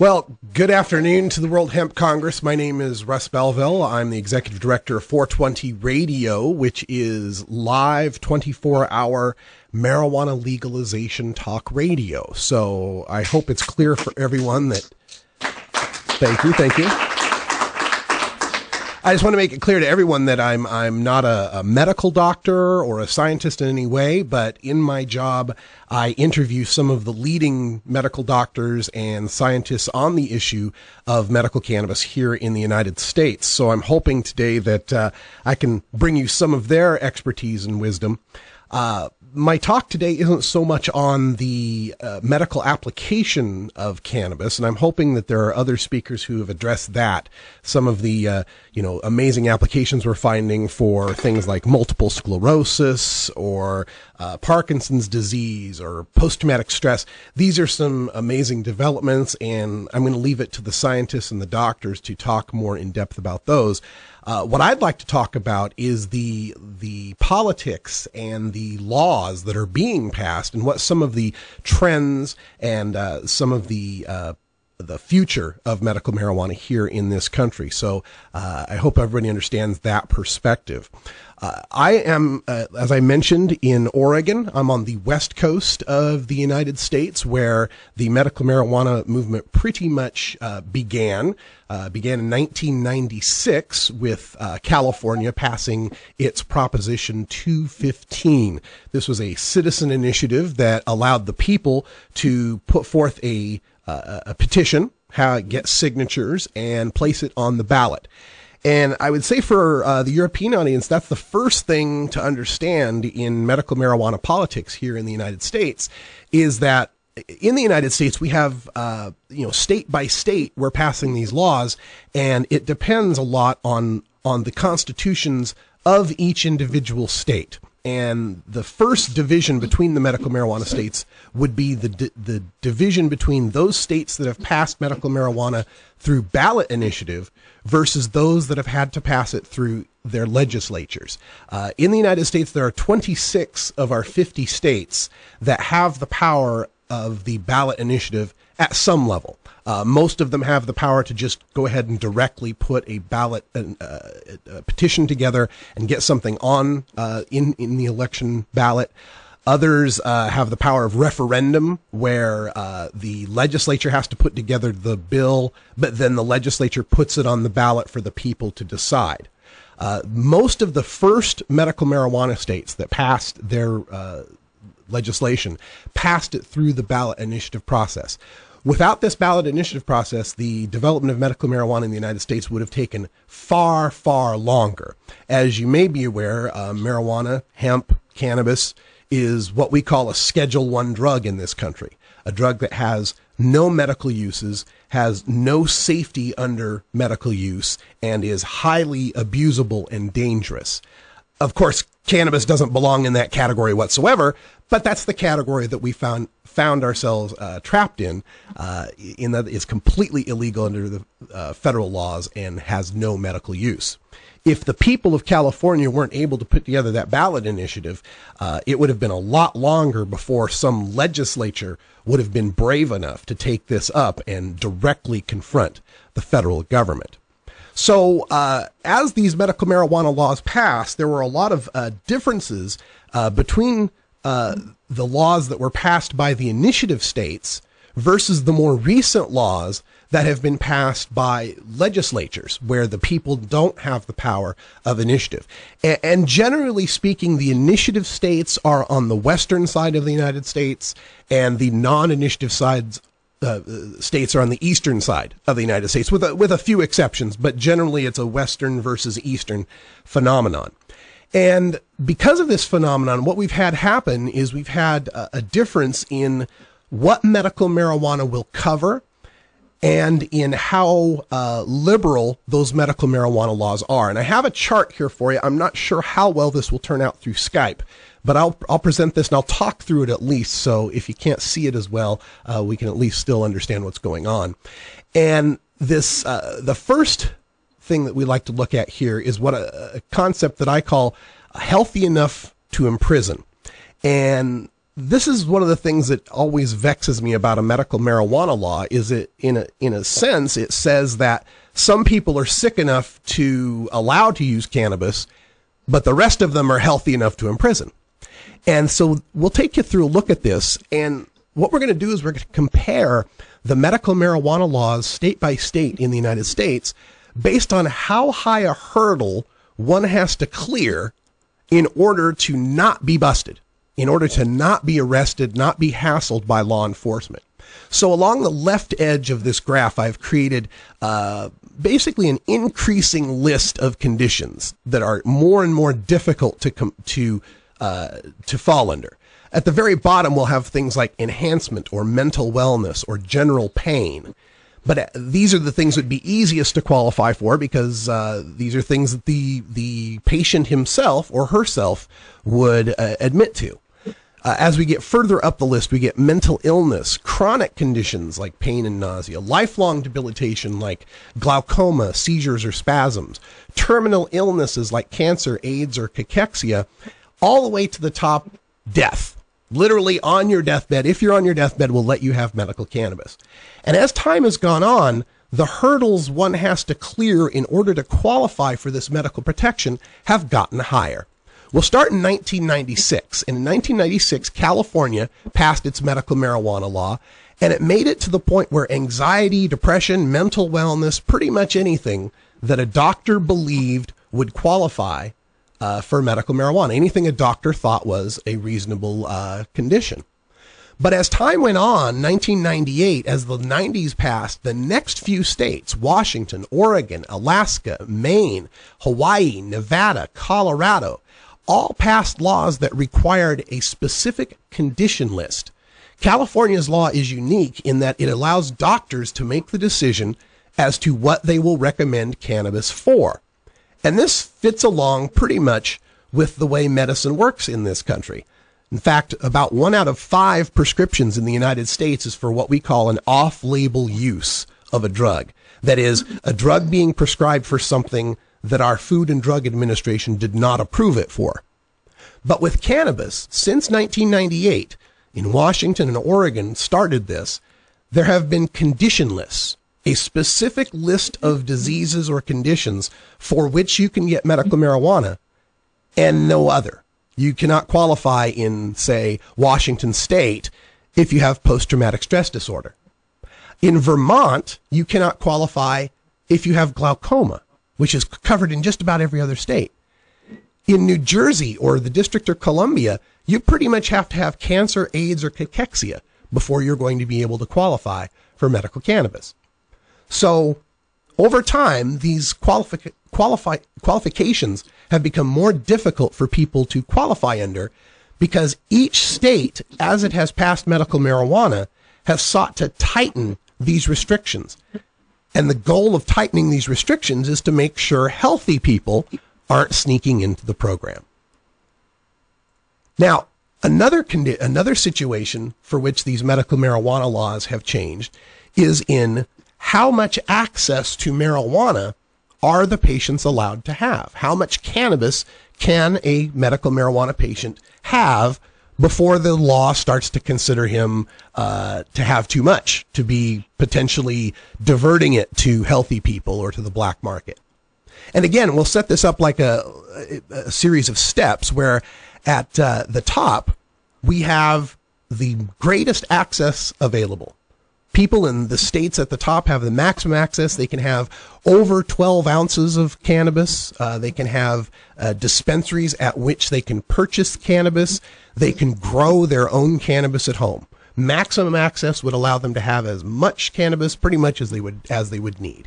Well, good afternoon to the World Hemp Congress. My name is Russ Belville. I'm the executive director of 420 Radio, which is live 24 hour marijuana legalization talk radio. So I hope it's clear for everyone that. Thank you, thank you. I just want to make it clear to everyone that I'm I'm not a, a, medical doctor or a scientist in any way, but in my job, I interview some of the leading medical doctors and scientists on the issue of medical cannabis here in the United States. So I'm hoping today that uh, I can bring you some of their expertise and wisdom. Uh, my talk today isn't so much on the uh, medical application of cannabis, and I'm hoping that there are other speakers who have addressed that. Some of the, uh, you know, amazing applications we're finding for things like multiple sclerosis or uh, Parkinson's disease or post-traumatic stress. These are some amazing developments, and I'm going to leave it to the scientists and the doctors to talk more in depth about those. Uh, what I'd like to talk about is the the politics and the laws that are being passed, and what some of the trends and uh, some of the uh, the future of medical marijuana here in this country. So uh, I hope everybody understands that perspective. Uh, I am, uh, as I mentioned, in Oregon. I'm on the west coast of the United States, where the medical marijuana movement pretty much uh, began. Uh, began in 1996 with uh, California passing its Proposition 215. This was a citizen initiative that allowed the people to put forth a a petition, how get signatures, and place it on the ballot. And I would say for uh, the European audience, that's the first thing to understand in medical marijuana politics here in the United States is that in the United States, we have, uh, you know, state by state, we're passing these laws, and it depends a lot on on the constitutions of each individual state. And the first division between the medical marijuana states would be the the division between those states that have passed medical marijuana through ballot initiative versus those that have had to pass it through their legislatures. Uh, in the United States, there are 26 of our 50 states that have the power of the ballot initiative at some level. Uh, most of them have the power to just go ahead and directly put a ballot uh, a petition together and get something on uh, in in the election ballot. Others uh, have the power of referendum, where uh, the legislature has to put together the bill, but then the legislature puts it on the ballot for the people to decide. Uh, most of the first medical marijuana states that passed their legislation passed it through the ballot initiative process Without this ballot initiative process, the development of medical marijuana in the United States would have taken far, far longer. As you may be aware, uh, marijuana, hemp, cannabis is what we call a Schedule One drug in this country, a drug that has no medical uses, has no safety under medical use, and is highly abusable and dangerous. Of course, cannabis doesn't belong in that category whatsoever, but that's the category that we found found ourselves uh, trapped in, uh, in that it's completely illegal under the uh, federal laws and has no medical use. If the people of California weren't able to put together that ballot initiative, uh, it would have been a lot longer before some legislature would have been brave enough to take this up and directly confront the federal government. So, uh, as these medical marijuana laws passed, there were a lot of uh, differences uh, between uh, the laws that were passed by the initiative states versus the more recent laws that have been passed by legislatures where the people don't have the power of initiative. And, and, generally speaking, the initiative states are on the western side of the United States and the non-initiative sides uh, states are on the eastern side of the United States with a, with a few exceptions, but generally it's a western versus eastern phenomenon. And because of this phenomenon, what we've had happen is we've had a, a difference in what medical marijuana will cover and in how uh, liberal those medical marijuana laws are. And I have a chart here for you. I'm not sure how well this will turn out through Skype, but I'll I'll present this and I'll talk through it at least. So if you can't see it as well, uh, we can at least still understand what's going on. And this uh, the first thing that we like to look at here is what a, a concept that I call healthy enough to imprison. And this is one of the things that always vexes me about a medical marijuana law is it in a in a sense it says that some people are sick enough to allow to use cannabis, but the rest of them are healthy enough to imprison. And so we'll take you through a look at this. And what we're going to do is we're going to compare the medical marijuana laws state by state in the United States based on how high a hurdle one has to clear in order to not be busted in order to not be arrested, not be hassled by law enforcement. So along the left edge of this graph, I've created uh, basically an increasing list of conditions that are more and more difficult to com- to uh, to fall under. At the very bottom, we'll have things like enhancement or mental wellness or general pain. But uh, these are the things that would be easiest to qualify for because uh, these are things that the the patient himself or herself would uh, admit to. Uh, as we get further up the list, we get mental illness, chronic conditions like pain and nausea, lifelong debilitation like glaucoma, seizures, or spasms, terminal illnesses like cancer, AIDS, or cachexia, all the way to the top, death. Literally on your deathbed. If you're on your deathbed, we'll let you have medical cannabis. And as time has gone on, the hurdles one has to clear in order to qualify for this medical protection have gotten higher. We'll start in 1996. And in 1996, California passed its medical marijuana law, and it made it to the point where anxiety, depression, mental wellness, pretty much anything that a doctor believed would qualify uh, for medical marijuana, anything a doctor thought was a reasonable uh, condition. But as time went on, 1998, as the 90s passed, the next few states, Washington, Oregon, Alaska, Maine, Hawaii, Nevada, Colorado, all passed laws that required a specific condition list. California's law is unique in that it allows doctors to make the decision as to what they will recommend cannabis for. And this fits along pretty much with the way medicine works in this country. In fact, about one out of five prescriptions in the United States is for what we call an off label use of a drug. That is, a drug being prescribed for something that our Food and Drug Administration did not approve it for. But with cannabis, since 1998, in Washington and Oregon started this, there have been condition lists, a specific list of diseases or conditions for which you can get medical marijuana and no other. You cannot qualify in, say, Washington State if you have post traumatic stress disorder. In Vermont, you cannot qualify if you have glaucoma which is covered in just about every other state. In New Jersey or the District of Columbia, you pretty much have to have cancer, AIDS, or cachexia before you're going to be able to qualify for medical cannabis. So, over time, these qualifi- qualify- qualifications have become more difficult for people to qualify under because each state, as it has passed medical marijuana, has sought to tighten these restrictions. And the goal of tightening these restrictions is to make sure healthy people aren't sneaking into the program. Now, another another situation for which these medical marijuana laws have changed is in how much access to marijuana are the patients allowed to have? How much cannabis can a medical marijuana patient have before the law starts to consider him uh, to have too much, to be potentially diverting it to healthy people or to the black market. And again, we'll set this up like a, a series of steps where at uh, the top, we have the greatest access available people in the states at the top have the maximum access. They can have over 12 ounces of cannabis. Uh, they can have uh, dispensaries at which they can purchase cannabis. They can grow their own cannabis at home. Maximum access would allow them to have as much cannabis pretty much as they would as they would need.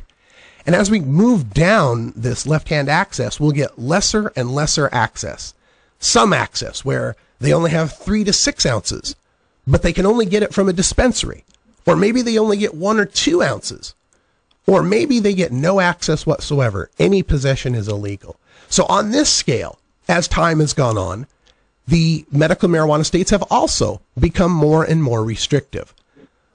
And as we move down this left-hand access, we'll get lesser and lesser access. Some access where they only have three to six ounces, but they can only get it from a dispensary. Or maybe they only get one or two ounces. Or maybe they get no access whatsoever. Any possession is illegal. So on this scale, as time has gone on, the medical marijuana states have also become more and more restrictive.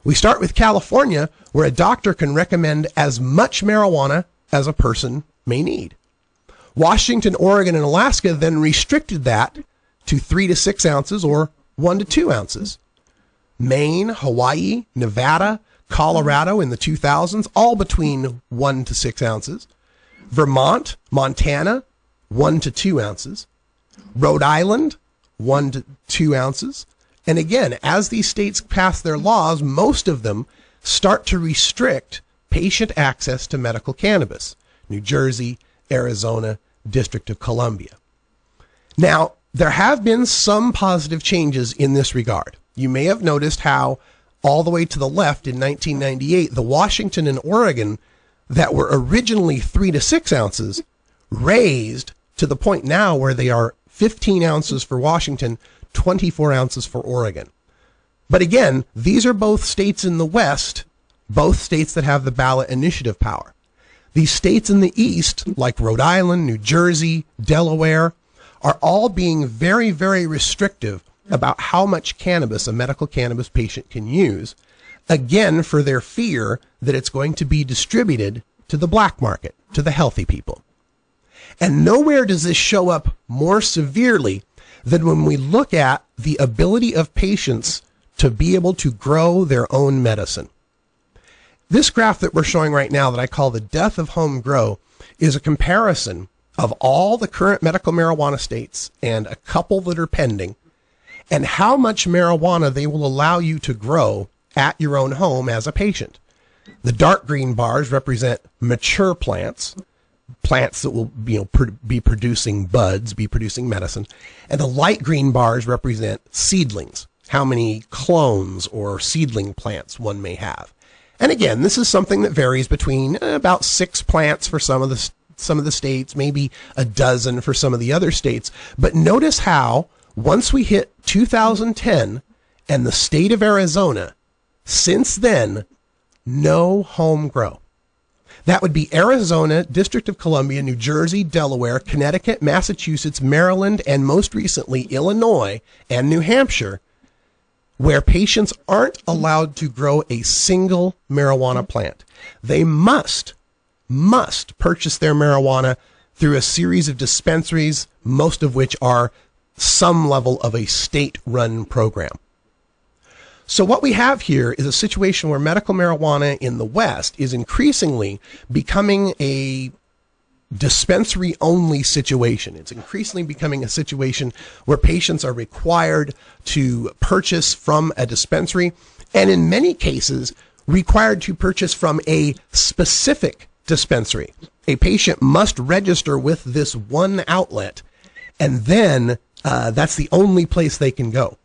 We start with California, where a doctor can recommend as much marijuana as a person may need. Washington, Oregon, and Alaska then restricted that to three to six ounces or one to two ounces. Maine, Hawaii, Nevada, Colorado in the 2000s, all between one to six ounces. Vermont, Montana, one to two ounces. Rhode Island, one to two ounces. And again, as these states pass their laws, most of them start to restrict patient access to medical cannabis. New Jersey, Arizona, District of Columbia. Now, there have been some positive changes in this regard. You may have noticed how all the way to the left in 1998, the Washington and Oregon that were originally three to six ounces raised to the point now where they are 15 ounces for Washington, 24 ounces for Oregon. But again, these are both states in the West, both states that have the ballot initiative power. These states in the East, like Rhode Island, New Jersey, Delaware, are all being very, very restrictive about how much cannabis a medical cannabis patient can use, again, for their fear that it's going to be distributed to the black market, to the healthy people. And nowhere does this show up more severely than when we look at the ability of patients to be able to grow their own medicine. This graph that we're showing right now that I call the death of home grow is a comparison of all the current medical marijuana states and a couple that are pending and how much marijuana they will allow you to grow at your own home as a patient. The dark green bars represent mature plants, plants that will you know, be producing buds, be producing medicine, and the light green bars represent seedlings, how many clones or seedling plants one may have. And again, this is something that varies between uh, about six plants for some of the some of the states, maybe a dozen for some of the other states. But notice how once we hit 2010 and the state of Arizona, since then, no home grow. That would be Arizona, District of Columbia, New Jersey, Delaware, Connecticut, Massachusetts, Maryland, and most recently Illinois and New Hampshire, where patients aren't allowed to grow a single marijuana plant. They must, must purchase their marijuana through a series of dispensaries, most of which are some level of a state run program. So what we have here is a situation where medical marijuana in the West is increasingly becoming a dispensary only situation. It's increasingly becoming a situation where patients are required to purchase from a dispensary and in many cases required to purchase from a specific dispensary. A patient must register with this one outlet and then uh, that's the only place they can go.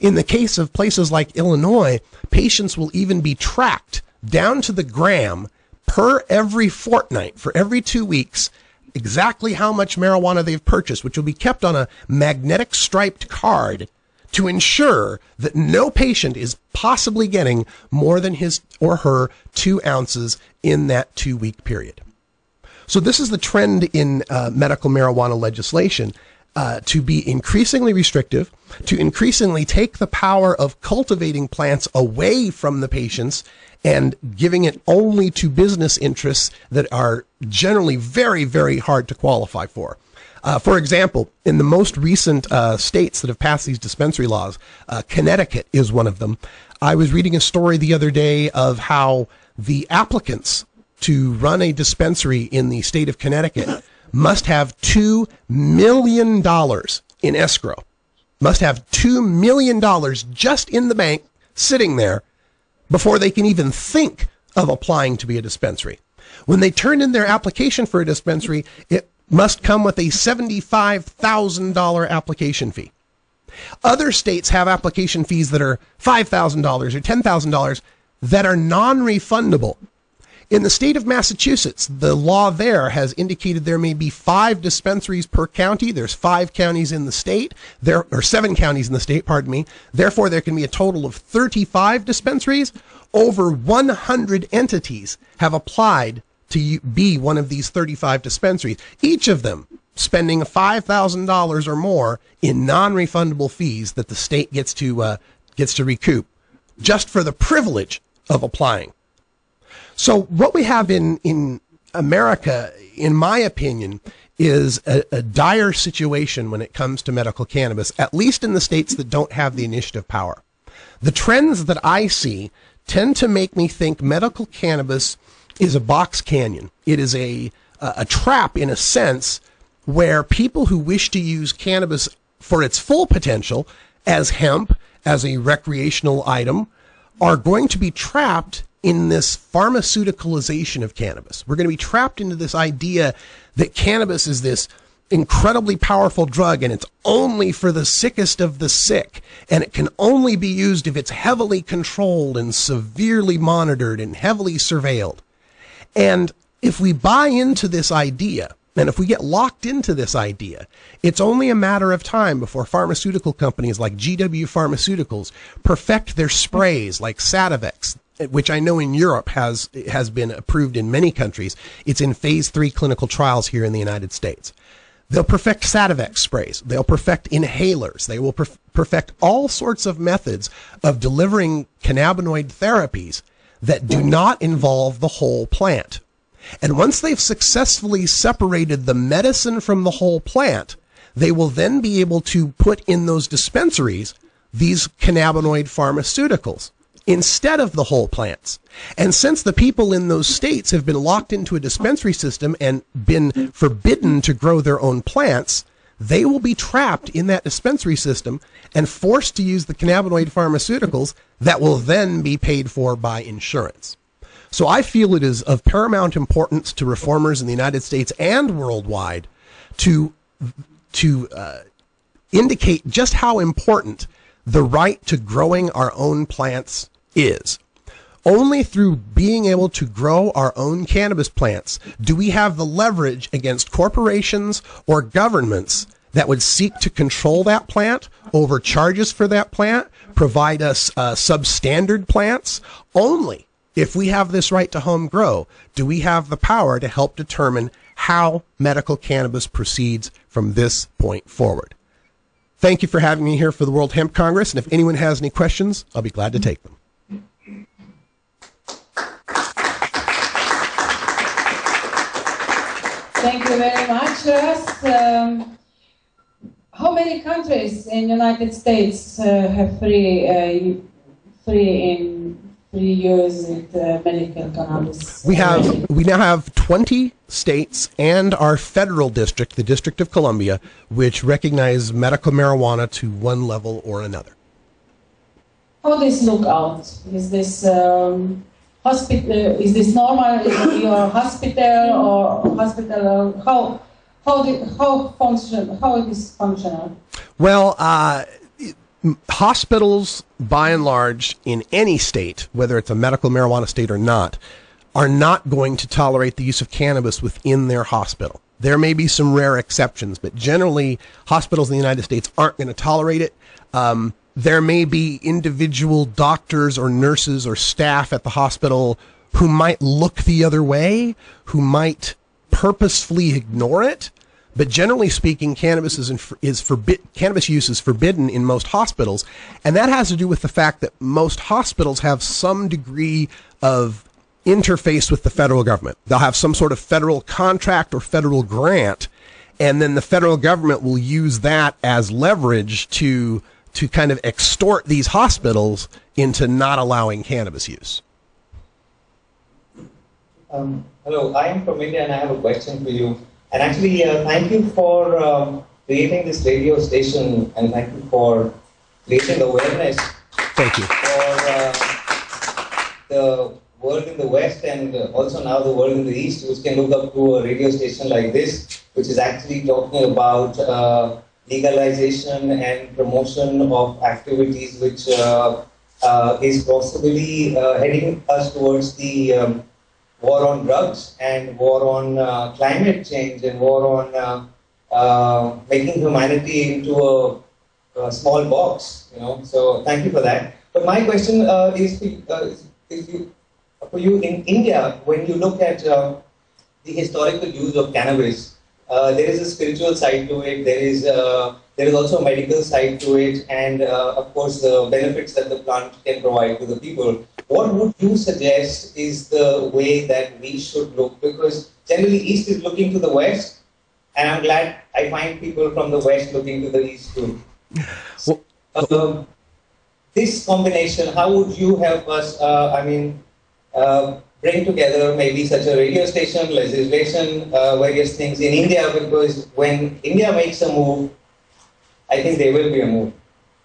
In the case of places like Illinois, patients will even be tracked down to the gram per every fortnight for every two weeks exactly how much marijuana they've purchased, which will be kept on a magnetic striped card to ensure that no patient is possibly getting more than his or her two ounces in that two week period. So this is the trend in uh, medical marijuana legislation uh, to be increasingly restrictive, to increasingly take the power of cultivating plants away from the patients and giving it only to business interests that are generally very, very hard to qualify for. Uh, for example, in the most recent uh, states that have passed these dispensary laws, uh, Connecticut is one of them. I was reading a story the other day of how the applicants to run a dispensary in the state of Connecticut must have $2 million in escrow, must have $2 million just in the bank sitting there before they can even think of applying to be a dispensary. When they turn in their application for a dispensary, it must come with a $75,000 application fee. Other states have application fees that are $5,000 or $10,000 that are non refundable. In the state of Massachusetts, the law there has indicated there may be five dispensaries per county. There's five counties in the state. There or seven counties in the state, pardon me. Therefore, there can be a total of 35 dispensaries. Over 100 entities have applied to be one of these 35 dispensaries. Each of them spending $5,000 or more in non-refundable fees that the state gets to uh, gets to recoup just for the privilege of applying. So what we have in, in America, in my opinion, is a, a, dire situation when it comes to medical cannabis, at least in the states that don't have the initiative power. The trends that I see tend to make me think medical cannabis is a box canyon. It is a, a trap in a sense where people who wish to use cannabis for its full potential as hemp, as a recreational item, are going to be trapped in this pharmaceuticalization of cannabis. We're going to be trapped into this idea that cannabis is this incredibly powerful drug and it's only for the sickest of the sick and it can only be used if it's heavily controlled and severely monitored and heavily surveilled. And if we buy into this idea, and if we get locked into this idea, it's only a matter of time before pharmaceutical companies like GW Pharmaceuticals perfect their sprays like Sativex, which I know in Europe has has been approved in many countries. It's in phase three clinical trials here in the United States. They'll perfect Sativex sprays. They'll perfect inhalers. They will perf- perfect all sorts of methods of delivering cannabinoid therapies that do not involve the whole plant. And once they've successfully separated the medicine from the whole plant, they will then be able to put in those dispensaries these cannabinoid pharmaceuticals instead of the whole plants. And since the people in those states have been locked into a dispensary system and been forbidden to grow their own plants, they will be trapped in that dispensary system and forced to use the cannabinoid pharmaceuticals that will then be paid for by insurance. So I feel it is of paramount importance to reformers in the United States and worldwide to to uh, indicate just how important the right to growing our own plants is. Only through being able to grow our own cannabis plants do we have the leverage against corporations or governments that would seek to control that plant, over charges for that plant, provide us uh, substandard plants. Only if we have this right to home grow do we have the power to help determine how medical cannabis proceeds from this point forward. Thank you for having me here for the World Hemp Congress. And if anyone has any questions, I'll be glad to take them. Thank you very much, Russ. Um, how many countries in the United States uh, have free uh, free in free use with uh, medical cannabis? We have we now have 20 states and our federal district, the District of Columbia, which recognize medical marijuana to one level or another. How does this look out? Is this um, hospital, is this normal? Is your hospital or hospital? How how how function? How is this functional? Well, uh, hospitals, by and large, in any state, whether it's a medical marijuana state or not, are not going to tolerate the use of cannabis within their hospital. There may be some rare exceptions, but generally, hospitals in the United States aren't going to tolerate it. Um, there may be individual doctors or nurses or staff at the hospital who might look the other way, who might purposefully ignore it. But generally speaking, cannabis is, is forbid, cannabis use is forbidden in most hospitals. And that has to do with the fact that most hospitals have some degree of interface with the federal government. They'll have some sort of federal contract or federal grant. And then the federal government will use that as leverage to to kind of extort these hospitals into not allowing cannabis use. Um, hello, I am from India and I have a question for you. And actually, uh, thank you for um, creating this radio station and thank you for creating awareness. Thank you. For uh, the world in the West and also now the world in the East, which can look up to a radio station like this, which is actually talking about uh, legalization and promotion of activities which uh, uh, is possibly uh, heading us towards the um, war on drugs and war on uh, climate change and war on uh, uh, making humanity into a, small box. You know, so thank you for that. But my question is, is, is you, for you in India when you look at the historical use of cannabis. Uh, there is a spiritual side to it. There is uh, there is also a medical side to it, and uh, of course the benefits that the plant can provide to the people. What would you suggest is the way that we should look? Because generally East is looking to the West, and I'm glad I find people from the West looking to the East too. Well, uh, this combination, how would you help us? Uh, I mean, uh, bring together maybe such a radio station, legislation, uh, various things in India, because when India makes a move, I think there will be a move.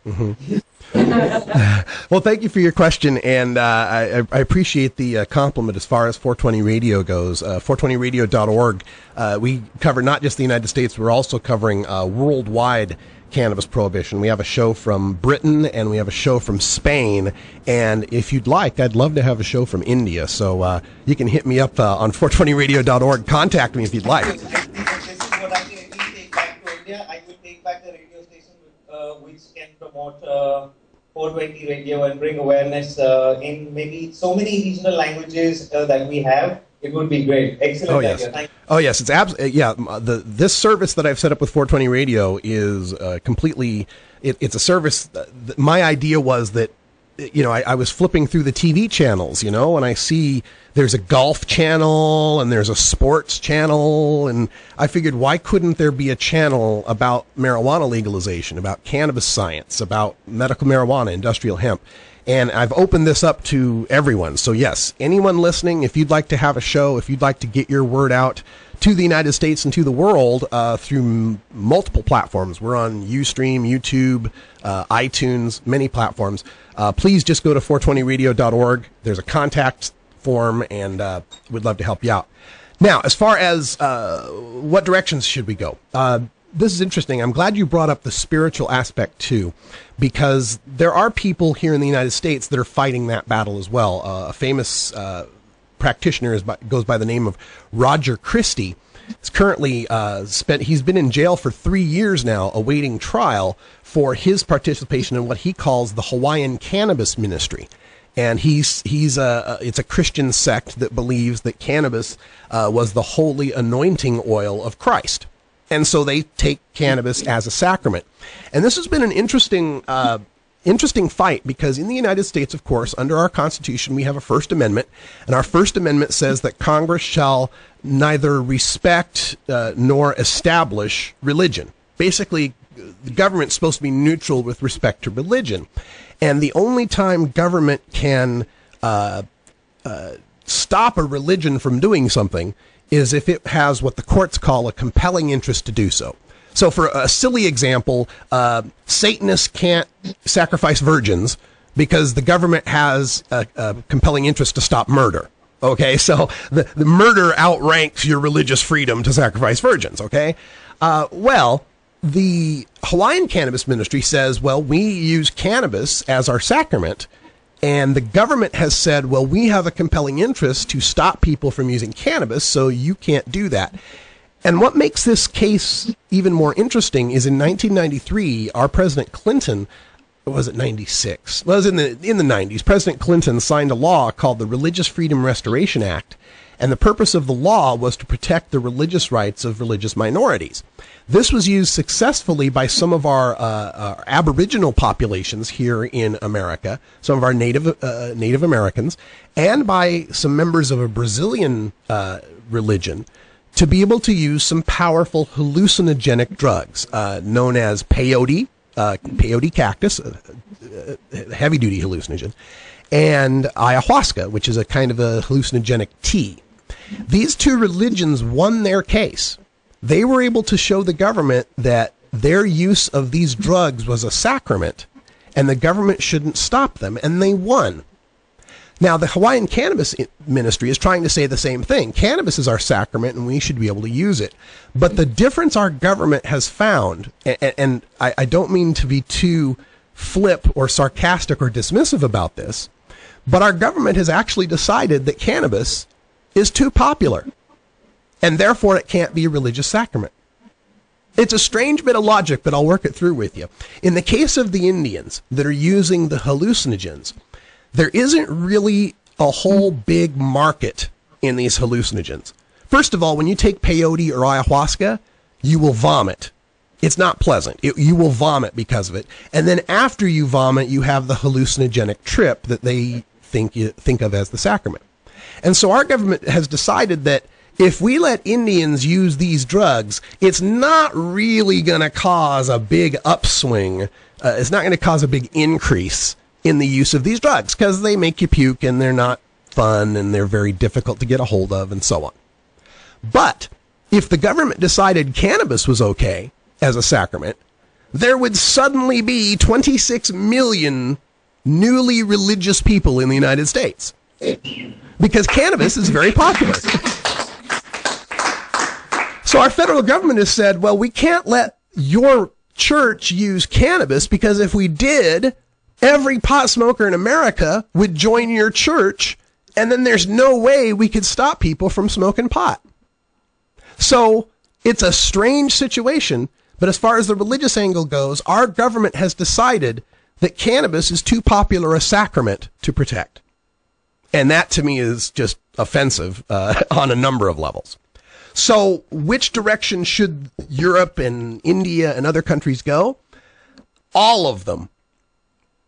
Mm-hmm. well, thank you for your question, and uh, I, I, appreciate the uh, compliment as far as 420 Radio goes. Uh, 420radio.org, uh, we cover not just the United States, we're also covering uh, worldwide cannabis prohibition. We have a show from Britain and we have a show from Spain. And if you'd like, I'd love to have a show from India. So uh, you can hit me up uh, on 420radio.org. Contact me if you'd like. This is what I take back to India. I will take back the radio station uh, which can promote uh, 420 radio and bring awareness uh, in maybe so many regional languages uh, that we have it would be great. Excellent oh, yes. Oh yes, it's abs- uh, yeah. The this service that I've set up with 420 Radio is uh, completely. It, it's a service. That, my idea was that you know I, I, was flipping through the TV channels, you know, and I see there's a golf channel and there's a sports channel, and I figured why couldn't there be a channel about marijuana legalization, about cannabis science, about medical marijuana, industrial hemp and I've opened this up to everyone. So, yes, anyone listening, if you'd like to have a show, if you'd like to get your word out to the United States and to the world uh, through m- multiple platforms, we're on Ustream, YouTube, uh, iTunes, many platforms. Uh, please just go to 420radio.org. There's a contact form, and uh, we'd love to help you out. Now, as far as uh, what directions should we go? This is interesting. I'm glad you brought up the spiritual aspect too, because there are people here in the United States that are fighting that battle as well. Uh, a famous uh, practitioner by, goes by the name of Roger Christie. He's currently uh, spent. He's been in jail for three years now, awaiting trial for his participation in what he calls the Hawaiian Cannabis Ministry and he's he's a it's a Christian sect that believes that cannabis uh, was the holy anointing oil of Christ. And so they take cannabis as a sacrament. And this has been an interesting, uh, interesting fight because in the United States, of course, under our Constitution, we have a First Amendment. And our First Amendment says that Congress shall neither respect uh, nor establish religion. Basically, the government's supposed to be neutral with respect to religion. And the only time government can uh, uh stop a religion from doing something is if it has what the courts call a compelling interest to do so. So, for a silly example, uh, Satanists can't sacrifice virgins because the government has a, a compelling interest to stop murder. Okay, so the, the murder outranks your religious freedom to sacrifice virgins. Okay, uh, well, the Hawaiian Cannabis Ministry says, well, we use cannabis as our sacrament, and the government has said, well, we have a compelling interest to stop people from using cannabis, so you can't do that. And what makes this case even more interesting is in 1993, our President Clinton was it 96 well, it was in the in the 90s president clinton signed a law called the religious freedom restoration act and the purpose of the law was to protect the religious rights of religious minorities. This was used successfully by some of our, uh, uh, Aboriginal populations here in America, some of our Native uh, Native Americans, and by some members of a Brazilian uh, religion to be able to use some powerful hallucinogenic drugs uh, known as peyote, uh, peyote cactus, heavy duty hallucinogen, and ayahuasca, which is a kind of a hallucinogenic tea. These two religions won their case. They were able to show the government that their use of these drugs was a sacrament and the government shouldn't stop them, and they won. Now, the Hawaiian Cannabis Ministry is trying to say the same thing. Cannabis is our sacrament and we should be able to use it. But the difference our government has found, and, and I, I don't mean to be too flip or sarcastic or dismissive about this, but our government has actually decided that cannabis is too popular, and therefore it can't be a religious sacrament. It's a strange bit of logic, but I'll work it through with you. In the case of the Indians that are using the hallucinogens, there isn't really a whole big market in these hallucinogens. First of all, when you take peyote or ayahuasca, you will vomit. It's not pleasant. It, you will vomit because of it. And then after you vomit, you have the hallucinogenic trip that they think you think of as the sacrament. And so our government has decided that if we let Indians use these drugs, it's not really going to cause a big upswing. Uh, it's not going to cause a big increase in the use of these drugs because they make you puke and they're not fun and they're very difficult to get a hold of and so on. But if the government decided cannabis was okay as a sacrament, there would suddenly be 26 million newly religious people in the United States. Because cannabis is very popular. So our federal government has said, well, we can't let your church use cannabis because if we did, every pot smoker in America would join your church and then there's no way we could stop people from smoking pot. So it's a strange situation, but as far as the religious angle goes, our government has decided that cannabis is too popular a sacrament to protect. And that to me is just offensive uh, on a number of levels. So, which direction should Europe and India and other countries go? All of them.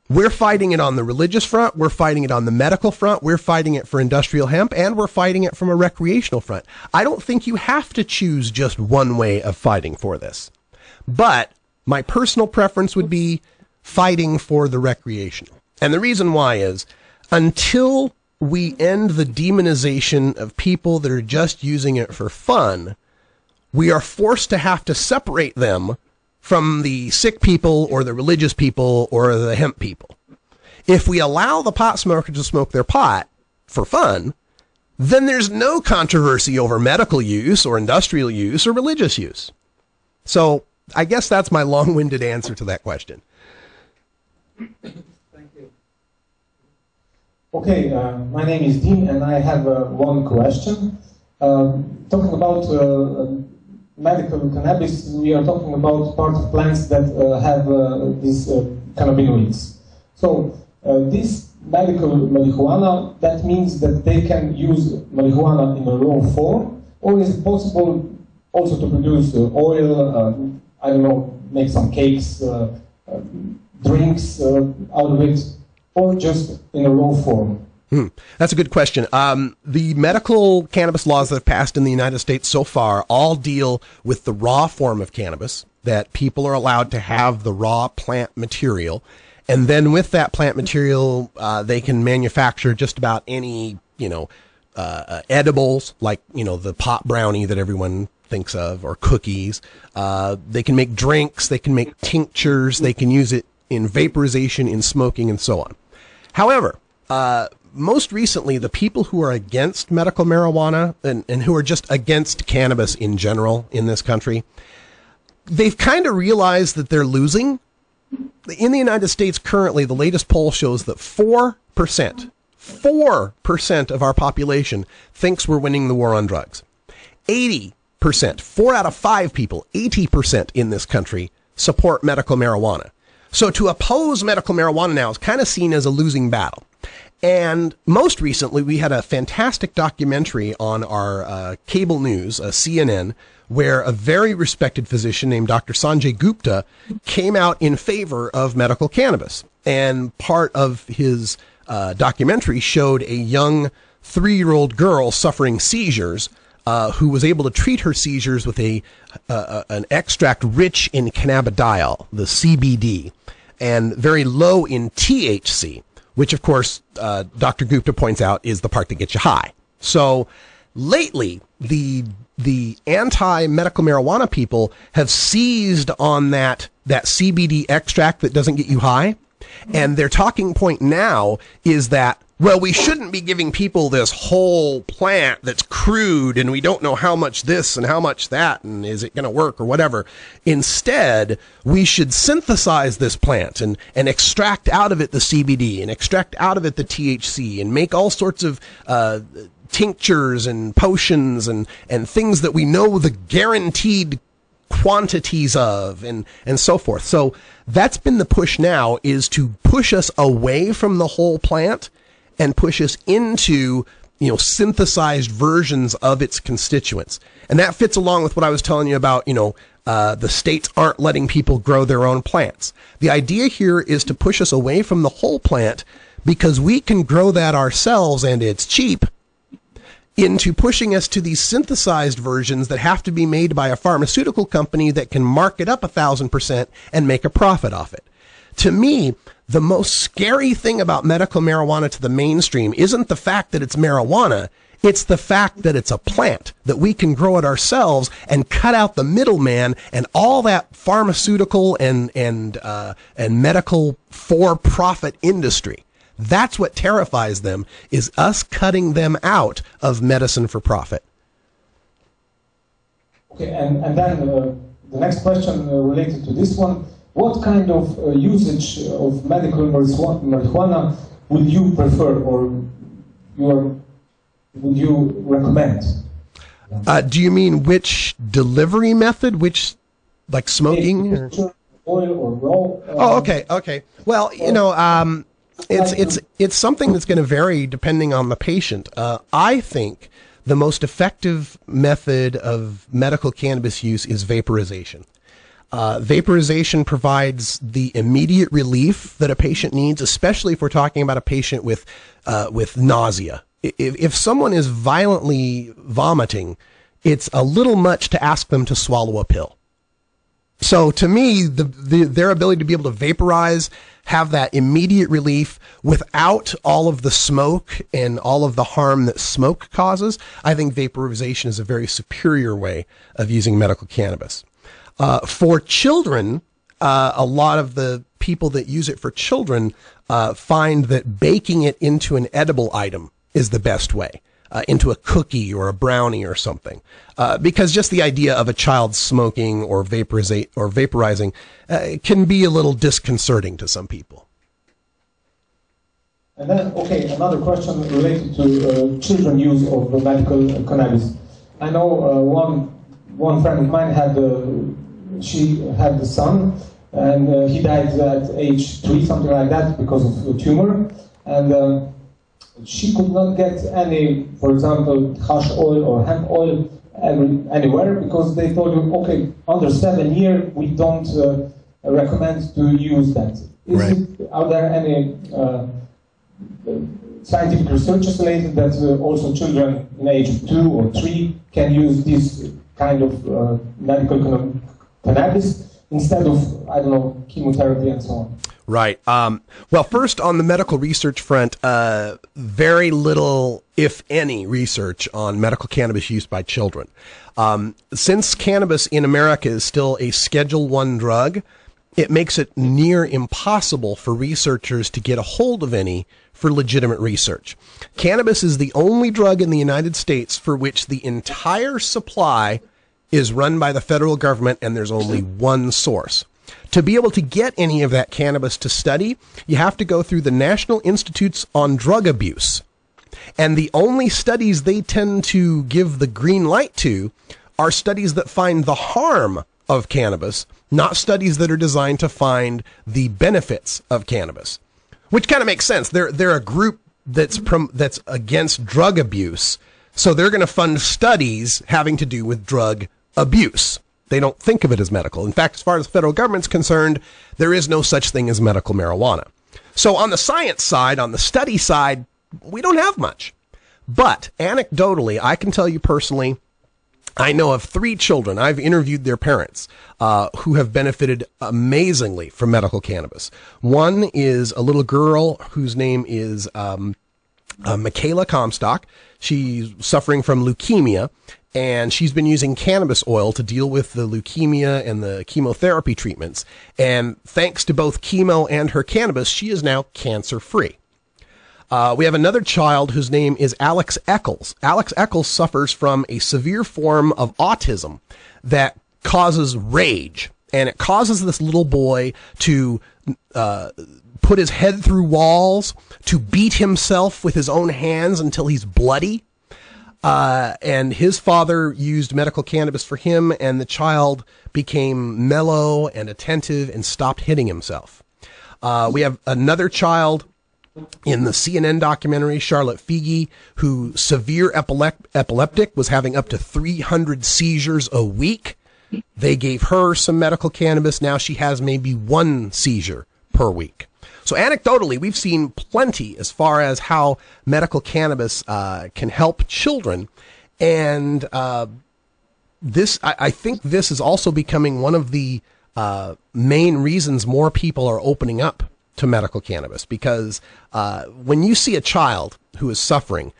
We're fighting it on the religious front, we're fighting it on the medical front, we're fighting it for industrial hemp, and we're fighting it from a recreational front. I don't think you have to choose just one way of fighting for this. But my personal preference would be fighting for the recreational. And the reason why is until we end the demonization of people that are just using it for fun, we are forced to have to separate them from the sick people or the religious people or the hemp people. If we allow the pot smoker to smoke their pot for fun, then there's no controversy over medical use or industrial use or religious use. So I guess that's my long winded answer to that question. Okay, uh, my name is Dean, and I have uh, one question. Uh, talking about uh, um, medical cannabis, we are talking about part of plants that uh, have uh, these cannabinoids. So, this medical marijuana, that means that they can use marijuana in a raw form, or is it possible also to produce oil, I don't know, make some cakes, drinks out of it? Or just in a raw form? Hmm. That's a good question. Um, the medical cannabis laws that have passed in the United States so far all deal with the raw form of cannabis, that people are allowed to have the raw plant material. And then with that plant material, uh, they can manufacture just about any, you know, uh, uh, edibles, like, you know, the pot brownie that everyone thinks of, or cookies. Uh, they can make drinks, they can make tinctures, they can use it in vaporization, in smoking, and so on. However, uh, most recently, the people who are against medical marijuana and, and who are just against cannabis in general in this country, they've kind of realized that they're losing. In the United States currently, the latest poll shows that 4%, 4% of our population thinks we're winning the war on drugs. 80%, four out of five people, 80% in this country support medical marijuana. So to oppose medical marijuana now is kind of seen as a losing battle. And most recently, we had a fantastic documentary on our uh, cable news, uh, CNN, where a very respected physician named Dr. Sanjay Gupta came out in favor of medical cannabis. And part of his uh, documentary showed a young three year old girl suffering seizures. Uh, who was able to treat her seizures with a uh, uh, an extract rich in cannabidiol, the CBD and very low in THC, which of course, uh, Dr. Gupta points out is the part that gets you high. So lately, the the anti-medical marijuana people have seized on that that CBD extract that doesn't get you high, and their talking point now is that well, we shouldn't be giving people this whole plant that's crude and we don't know how much this and how much that and is it going to work or whatever. Instead, we should synthesize this plant and, and extract out of it the CBD and extract out of it the THC and make all sorts of, uh, tinctures and potions and, and things that we know the guaranteed quantities of and, and so forth. So that's been the push now is to push us away from the whole plant and push us into you know synthesized versions of its constituents and that fits along with what i was telling you about you know uh, the states aren't letting people grow their own plants the idea here is to push us away from the whole plant because we can grow that ourselves and it's cheap into pushing us to these synthesized versions that have to be made by a pharmaceutical company that can mark it up a thousand percent and make a profit off it. To me, the most scary thing about medical marijuana to the mainstream isn't the fact that it's marijuana. It's the fact that it's a plant, that we can grow it ourselves and cut out the middleman and all that pharmaceutical and, and, uh, and medical for profit industry. That's what terrifies them is us cutting them out of medicine for profit. Okay, and, and then uh, the next question uh, related to this one. What kind of uh, usage of medical marijuana would you prefer or your, would you recommend? Uh, do you mean which delivery method? Which, like smoking? Or? Oil or raw? oh, okay, okay. Well, you know, um, it's it's it's something that's going to vary depending on the patient. Uh, I think the most effective method of medical cannabis use is vaporization. Uh, vaporization provides the immediate relief that a patient needs, especially if we're talking about a patient with uh, with nausea. If, if someone is violently vomiting, it's a little much to ask them to swallow a pill. So to me, the, the, their ability to be able to vaporize, have that immediate relief without all of the smoke and all of the harm that smoke causes, I think vaporization is a very superior way of using medical cannabis. Uh, for children, uh, a lot of the people that use it for children uh, find that baking it into an edible item is the best way uh, into a cookie or a brownie or something. Uh, because just the idea of a child smoking or or vaporizing uh, can be a little disconcerting to some people. And then, okay, another question related to uh, children use of medical cannabis. I know uh, one one friend of mine had she had a son, and he died at age three, something like that, because of a tumor. And she could not get any, for example, hash oil or hemp oil anywhere because they told you, okay, under seven year we don't uh, recommend to use that. Is right. it, are there any uh, scientific researches related that uh, also children in age two or three can use this kind of uh, medical cannabis instead of, I don't know, chemotherapy and so on? Right. Um, well, first on the medical research front, uh, very little, if any, research on medical cannabis use by children. Um, since cannabis in America is still a Schedule One drug, it makes it near impossible for researchers to get a hold of any for legitimate research. Cannabis is the only drug in the United States for which the entire supply is run by the federal government and there's only one source. To be able to get any of that cannabis to study, you have to go through the National Institutes on Drug Abuse. And the only studies they tend to give the green light to are studies that find the harm of cannabis, not studies that are designed to find the benefits of cannabis. Which kind of makes sense. They're they're a group that's prom- that's against drug abuse, so they're going to fund studies having to do with drug abuse. They don't think of it as medical. In fact, as far as the federal government's concerned, there is no such thing as medical marijuana. So on the science side, on the study side, we don't have much. But anecdotally, I can tell you personally, I know of three children. I've interviewed their parents uh, who have benefited amazingly from medical cannabis. One is a little girl whose name is um, uh, Mykayla Comstock. She's suffering from leukemia, and she's been using cannabis oil to deal with the leukemia and the chemotherapy treatments. And thanks to both chemo and her cannabis, she is now cancer free. Uh, we have another child whose name is Alex Eccles. Alex Eccles suffers from a severe form of autism that causes rage. And it causes this little boy to uh, put his head through walls, to beat himself with his own hands until he's bloody. Uh, and his father used medical cannabis for him, and the child became mellow and attentive and stopped hitting himself. Uh, we have another child in the CNN documentary, Charlotte Figi, who severe epilep- epileptic was having up to 300 seizures a week. They gave her some medical cannabis. Now she has maybe one seizure per week. So anecdotally, we've seen plenty as far as how medical cannabis uh, can help children, and uh, this I, I, think this is also becoming one of the uh, main reasons more people are opening up to medical cannabis because uh, when you see a child who is suffering,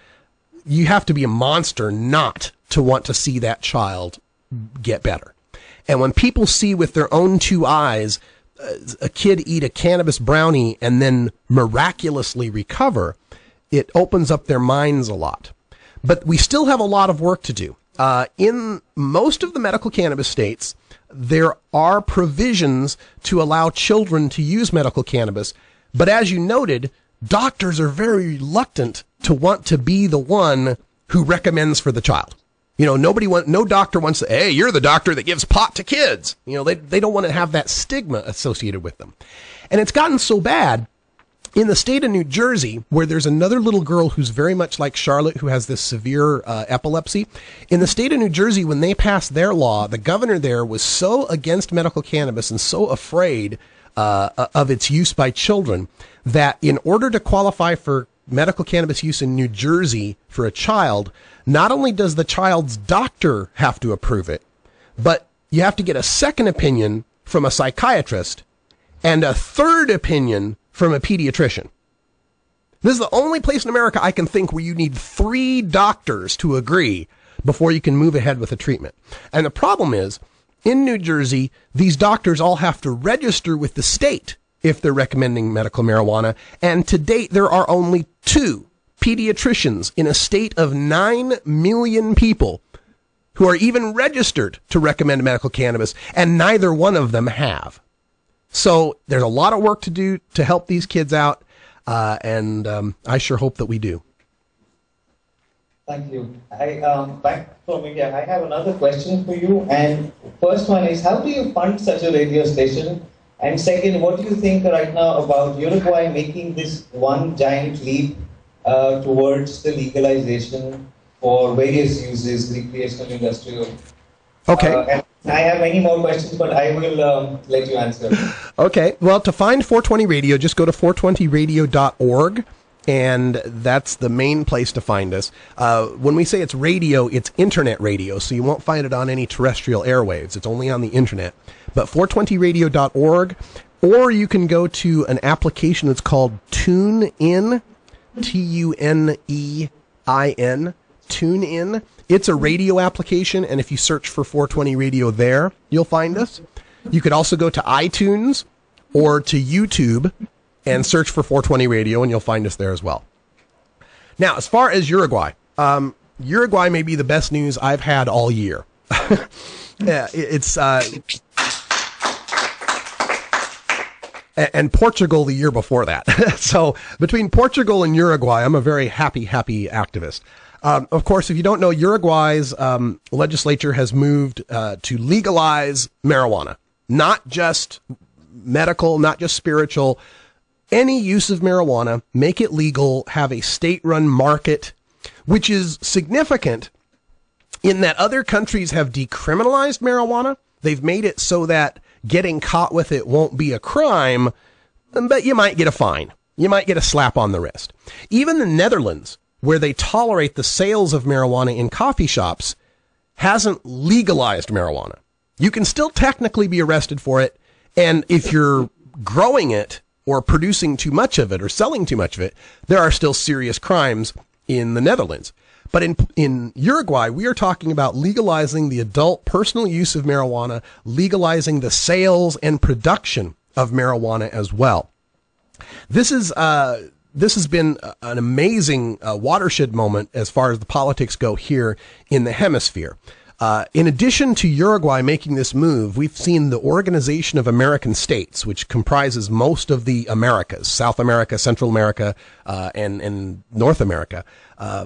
you have to be a monster not to want to see that child get better. And when people see with their own two eyes a kid eat a cannabis brownie and then miraculously recover, it opens up their minds a lot. But we still have a lot of work to do. Uh, in most of the medical cannabis states, there are provisions to allow children to use medical cannabis. But as you noted, doctors are very reluctant to want to be the one who recommends for the child. You know, nobody want, no doctor wants to, hey, you're the doctor that gives pot to kids. You know, they, they don't want to have that stigma associated with them. And it's gotten so bad in the state of New Jersey, where there's another little girl who's very much like Charlotte, who has this severe uh, epilepsy. In the state of New Jersey, when they passed their law, the governor there was so against medical cannabis and so afraid uh, of its use by children that in order to qualify for medical cannabis use in New Jersey for a child, not only does the child's doctor have to approve it, but you have to get a second opinion from a psychiatrist and a third opinion from a pediatrician. This is the only place in America I can think where you need three doctors to agree before you can move ahead with a treatment. And the problem is, in New Jersey, these doctors all have to register with the state if they're recommending medical marijuana. And to date, there are only two pediatricians in a state of 9 million people who are even registered to recommend medical cannabis, and neither one of them have. So there's a lot of work to do to help these kids out, uh, and um, I sure hope that we do. Thank you. I um, back from India. I have another question for you. And first one is, how do you fund such a radio station? And second, what do you think right now about Uruguay making this one giant leap uh, towards the legalization for various uses, recreational, industrial? Okay. Uh, I have many more questions, but I will um, let you answer. Okay. Well, to find 420 Radio, just go to 420radio.org and that's the main place to find us. Uh, when we say it's radio, it's internet radio, so you won't find it on any terrestrial airwaves. It's only on the internet. But 420radio.org, or you can go to an application that's called TuneIn, T U N E I N, TuneIn. It's a radio application, and if you search for 420 Radio there, you'll find us. You could also go to iTunes or to YouTube and search for 420 Radio, and you'll find us there as well. Now, as far as Uruguay, um, Uruguay may be the best news I've had all year. yeah, it's uh, and Portugal the year before that. so between Portugal and Uruguay, I'm a very happy, happy activist. Um, of course, if you don't know, Uruguay's um, legislature has moved uh, to legalize marijuana, not just medical, not just spiritual, any use of marijuana, make it legal, have a state run market, which is significant in that other countries have decriminalized marijuana. They've made it so that getting caught with it won't be a crime, but you might get a fine. You might get a slap on the wrist. Even the Netherlands where they tolerate the sales of marijuana in coffee shops hasn't legalized marijuana. You can still technically be arrested for it. And if you're growing it or producing too much of it or selling too much of it, there are still serious crimes in the Netherlands. But in, in Uruguay, we are talking about legalizing the adult personal use of marijuana, legalizing the sales and production of marijuana as well. This is, uh, this has been an amazing uh, watershed moment as far as the politics go here in the hemisphere. Uh, in addition to Uruguay making this move, we've seen the Organization of American States, which comprises most of the Americas, South America, Central America, uh, and, and North America. Uh,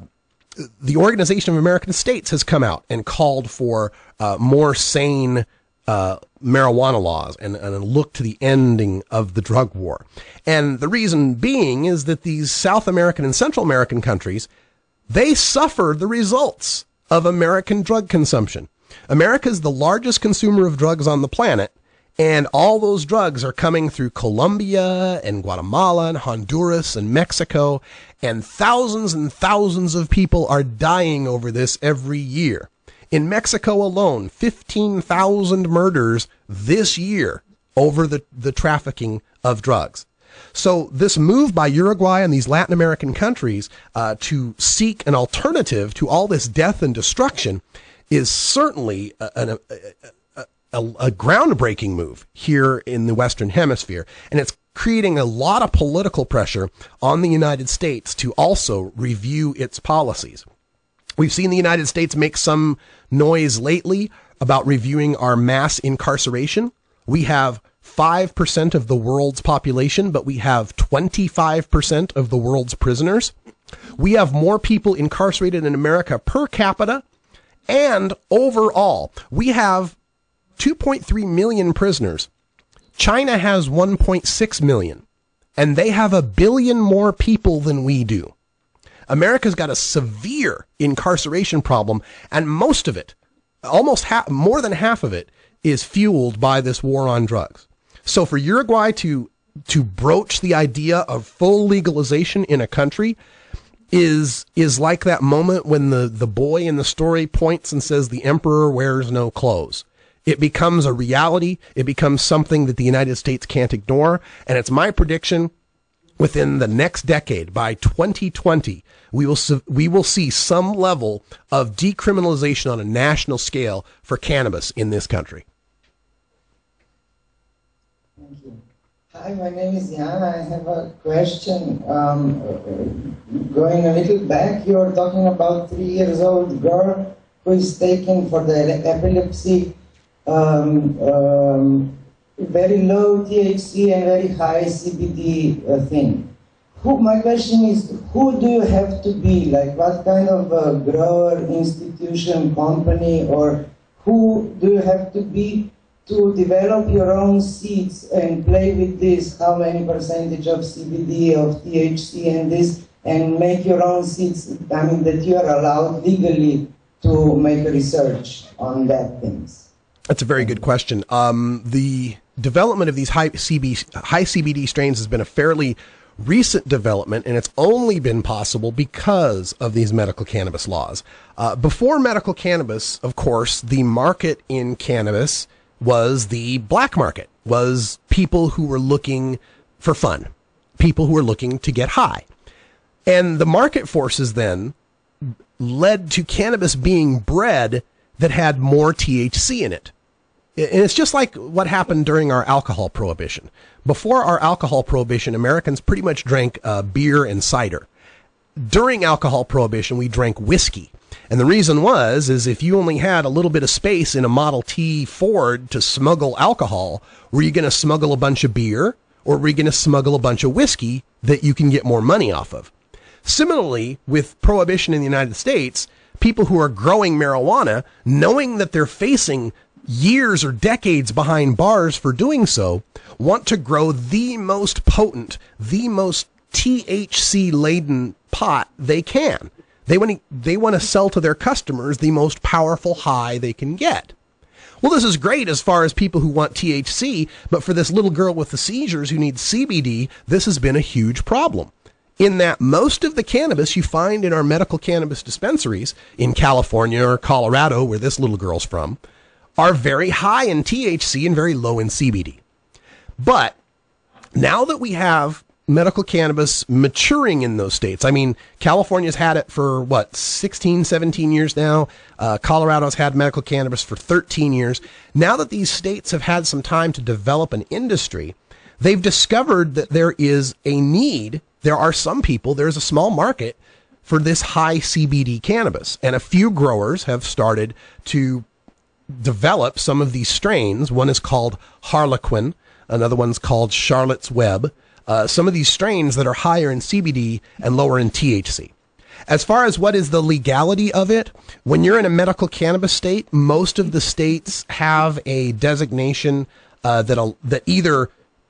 the Organization of American States has come out and called for uh, more sane uh, marijuana laws and, and look to the ending of the drug war. And the reason being is that these South American and Central American countries, they suffer the results of American drug consumption. America is the largest consumer of drugs on the planet, And all those drugs are coming through Colombia and Guatemala and Honduras and Mexico. And thousands and thousands of people are dying over this every year. In Mexico alone, 15,000 murders this year over the, the trafficking of drugs. So this move by Uruguay and these Latin American countries uh, to seek an alternative to all this death and destruction is certainly a, a, a, a, groundbreaking move here in the Western Hemisphere, and it's creating a lot of political pressure on the United States to also review its policies. We've seen the United States make some noise lately about reviewing our mass incarceration. We have 5% of the world's population, but we have 25% of the world's prisoners. We have more people incarcerated in America per capita and overall. We have 2.3 million prisoners. China has 1.6 million and they have a billion more people than we do. America's got a severe incarceration problem and most of it, almost half, more than half of it is fueled by this war on drugs. So for Uruguay to to broach the idea of full legalization in a country is is like that moment when the the boy in the story points and says the emperor wears no clothes. It becomes a reality. It becomes something that the United States can't ignore. And it's my prediction within the next decade, by 2020, we will we will see some level of decriminalization on a national scale for cannabis in this country. Thank you. Hi, my name is Jan. I have a question. Um, going a little back, you were talking about three years old girl who is taking for the epilepsy, um, um, very low THC and very high CBD uh, thing. Who, my question is, who do you have to be? Like, what kind of grower, institution, company, or who do you have to be to develop your own seeds and play with this, how many percentage of CBD, of THC and this, and make your own seeds, I mean, that you are allowed legally to make research on that things? That's a very good question. Um, the development of these high, CB, high CBD strains has been a fairly recent development, and it's only been possible because of these medical cannabis laws. Uh, before medical cannabis, of course, the market in cannabis was the black market, was people who were looking for fun, people who were looking to get high. And the market forces then led to cannabis being bred that had more THC in it. And it's just like what happened during our alcohol prohibition. Before our alcohol prohibition, Americans pretty much drank uh, beer and cider. During alcohol prohibition, we drank whiskey. And the reason was, is if you only had a little bit of space in a Model T Ford to smuggle alcohol, were you going to smuggle a bunch of beer or were you going to smuggle a bunch of whiskey that you can get more money off of? Similarly, with prohibition in the United States, people who are growing marijuana, knowing that they're facing years or decades behind bars for doing so, want to grow the most potent, the most THC laden pot they can. They want to, they want to sell to their customers the most powerful high they can get. Well, this is great as far as people who want THC, but for this little girl with the seizures who needs CBD, this has been a huge problem. In that most of the cannabis you find in our medical cannabis dispensaries in California or Colorado, where this little girl's from, are very high in THC and very low in CBD. But now that we have medical cannabis maturing in those states. I mean, California's had it for what, 16, 17 years now. Uh, Colorado's had medical cannabis for 13 years. Now that these states have had some time to develop an industry, they've discovered that there is a need. There are some people, there's a small market for this high CBD cannabis. And a few growers have started to develop some of these strains. One is called Harlequin. Another one's called Charlotte's Web uh, some of these strains that are higher in CBD and lower in THC. As far as what is the legality of it, when you're in a medical cannabis state, most of the states have a designation uh, that that either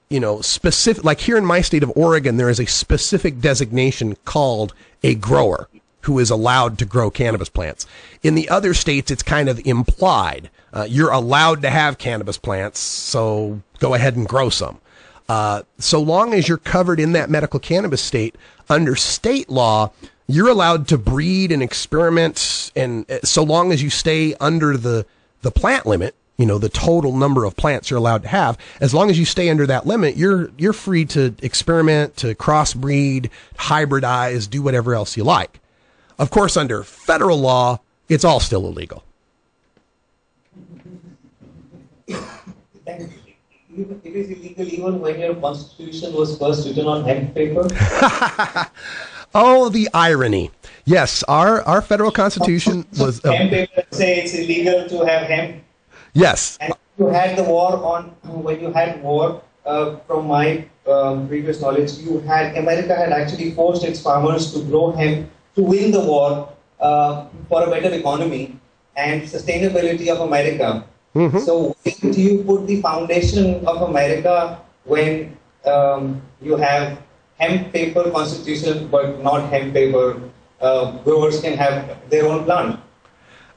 you know specific like here in my state of Oregon, there is a specific designation called a grower who is allowed to grow cannabis plants. In the other states, it's kind of implied. Uh, you're allowed to have cannabis plants, so go ahead and grow some. Uh, so long as you're covered in that medical cannabis state, under state law, you're allowed to breed and experiment, and uh, so long as you stay under the the plant limit, you know the total number of plants you're allowed to have. As long as you stay under that limit, you're you're free to experiment, to crossbreed, hybridize, do whatever else you like. Of course, under federal law, it's all still illegal. It is illegal even when your constitution was first written on hemp paper. oh, the irony! Yes, our our federal constitution was. Uh, hemp paper say it's illegal to have hemp. Yes. And you had the war on when you had war. Uh, from my um, previous knowledge, you had America had actually forced its farmers to grow hemp to win the war uh, for a better economy and sustainability of America. Mm-hmm. So, where do you put the foundation of America when um, you have hemp paper constitution but not hemp paper? Uh, growers can have their own plant.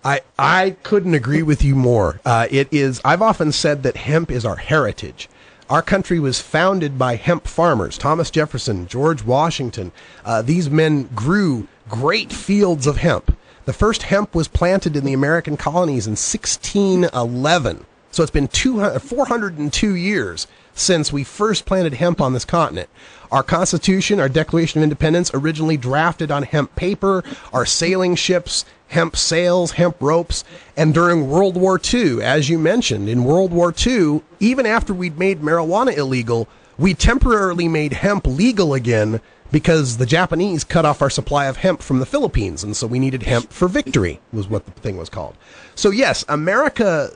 I, I couldn't agree with you more. Uh, it is. I've often said that hemp is our heritage. Our country was founded by hemp farmers. Thomas Jefferson, George Washington. Uh, these men grew great fields of hemp. The first hemp was planted in the American colonies in 1611. So it's been 200, 402 years since we first planted hemp on this continent. Our Constitution, our Declaration of Independence, originally drafted on hemp paper, our sailing ships, hemp sails, hemp ropes, and during World War II, as you mentioned, in World War II, even after we'd made marijuana illegal, we temporarily made hemp legal again because the Japanese cut off our supply of hemp from the Philippines, and so we needed hemp for victory was what the thing was called. So yes, America,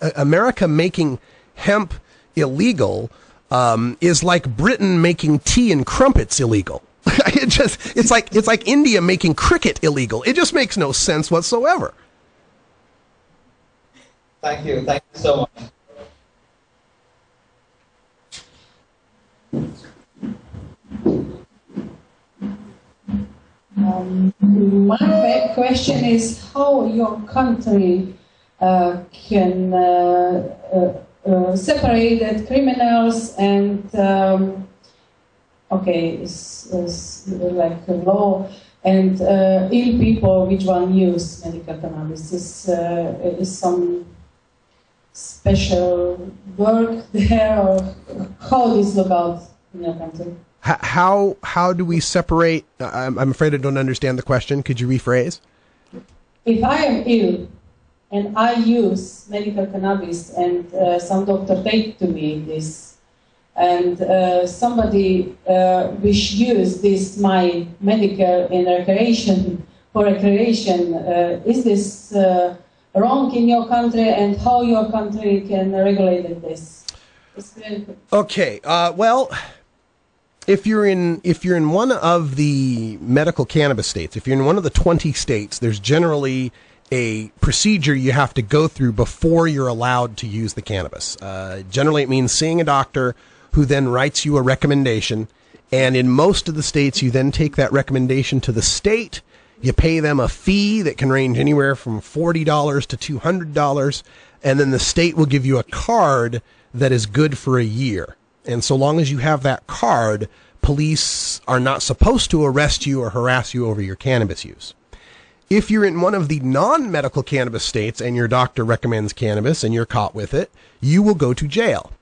uh, America making hemp illegal um, is like Britain making tea and crumpets illegal. it just it's like it's like India making cricket illegal. It just makes no sense whatsoever. Thank you. Thank you so much. Um, my question is how your country uh, can uh, uh, uh separate criminals and um, okay, it's, it's like law and uh, ill people which one use medical cannabis. Is uh, is some special work there, or how this look out in your country? How how do we separate? I'm, I'm afraid I don't understand the question. Could you rephrase? If I am ill and I use medical cannabis, and uh, some doctor take to me this, and uh, somebody uh, which use this my medical in recreation for recreation, uh, is this uh, wrong in your country, and how your country can regulate this? Okay. Uh, well if you're in if you're in one of the medical cannabis states, if you're in one of the 20 states, there's generally a procedure you have to go through before you're allowed to use the cannabis. Uh, generally, it means seeing a doctor who then writes you a recommendation. And in most of the states, you then take that recommendation to the state. You pay them a fee that can range anywhere from $40 to $200. And then the state will give you a card that is good for a year. And so long as you have that card, police are not supposed to arrest you or harass you over your cannabis use. If you're in one of the non medical cannabis states and your doctor recommends cannabis and you're caught with it, you will go to jail.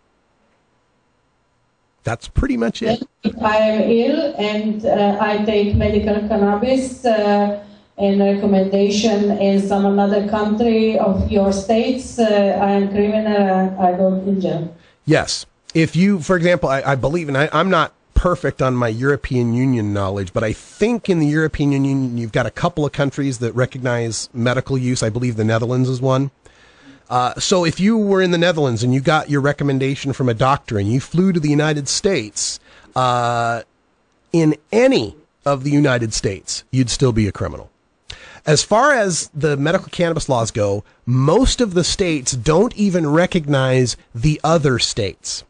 That's pretty much it. If I am ill and uh, I take medical cannabis uh, and recommendation in some another country of your states, uh, I am criminal, I go to jail. Yes if you, for example, I, I believe, and I, I'm not perfect on my European Union knowledge, but I think in the European Union you've got a couple of countries that recognize medical use. I believe the Netherlands is one. Uh, so if you were in the Netherlands and you got your recommendation from a doctor and you flew to the United States, uh, in any of the United States, you'd still be a criminal. As far as the medical cannabis laws go, most of the states don't even recognize the other states.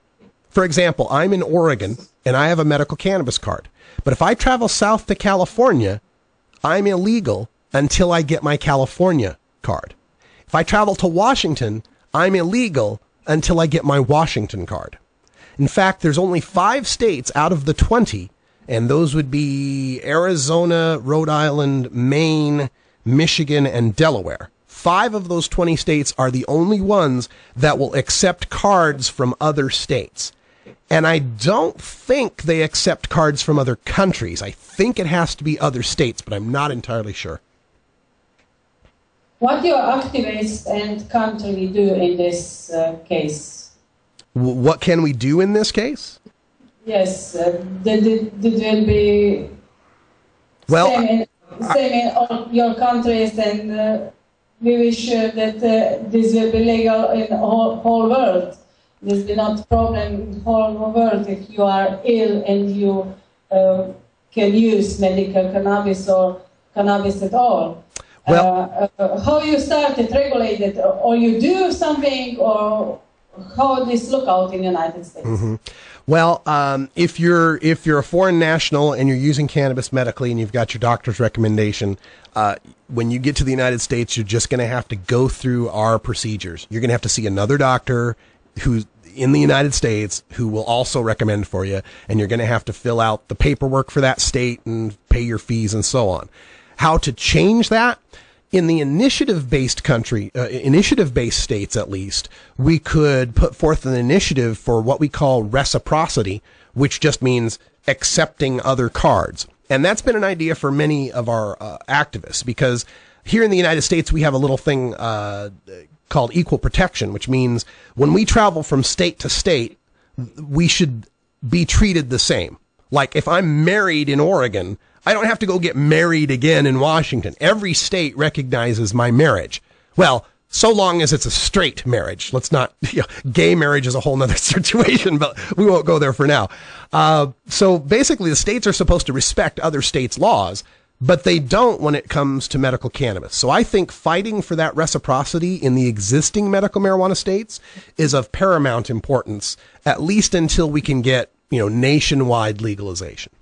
For example, I'm in Oregon and I have a medical cannabis card. But if I travel south to California, I'm illegal until I get my California card. If I travel to Washington, I'm illegal until I get my Washington card. In fact, there's only five states out of the 20, and those would be Arizona, Rhode Island, Maine, Michigan, and Delaware. Five of those 20 states are the only ones that will accept cards from other states. And I don't think they accept cards from other countries. I think it has to be other states, but I'm not entirely sure. What your activists and country do in this uh, case? W- what can we do in this case? Yes, uh, did, did, did will be Well, same in, same in all your countries, and uh, we wish uh, that uh, this will be legal in the whole, whole world. This will not problem in the whole world if you are ill and you uh, can use medical cannabis or cannabis at all. Well- uh, uh, how you started regulated, or you do something, or how this look out in the United States? Well, um, if you're if you're a foreign national and you're using cannabis medically and you've got your doctor's recommendation, uh, when you get to the United States, you're just going to have to go through our procedures. You're going to have to see another doctor who's in the United States who will also recommend for you, and you're going to have to fill out the paperwork for that state and pay your fees and so on. How to change that? in the initiative based country, uh, initiative based states at least, we could put forth an initiative for what we call reciprocity, which just means accepting other cards. And that's been an idea for many of our uh, activists because here in the United States, we have a little thing uh, called equal protection, which means when we travel from state to state, we should be treated the same. Like if I'm married in Oregon, I don't have to go get married again in Washington. Every state recognizes my marriage. Well, so long as it's a straight marriage. Let's not, you know, gay marriage is a whole nother situation, but we won't go there for now. Uh, so basically the states are supposed to respect other states' laws, but they don't when it comes to medical cannabis. So I think fighting for that reciprocity in the existing medical marijuana states is of paramount importance, at least until we can get, you know, nationwide legalization.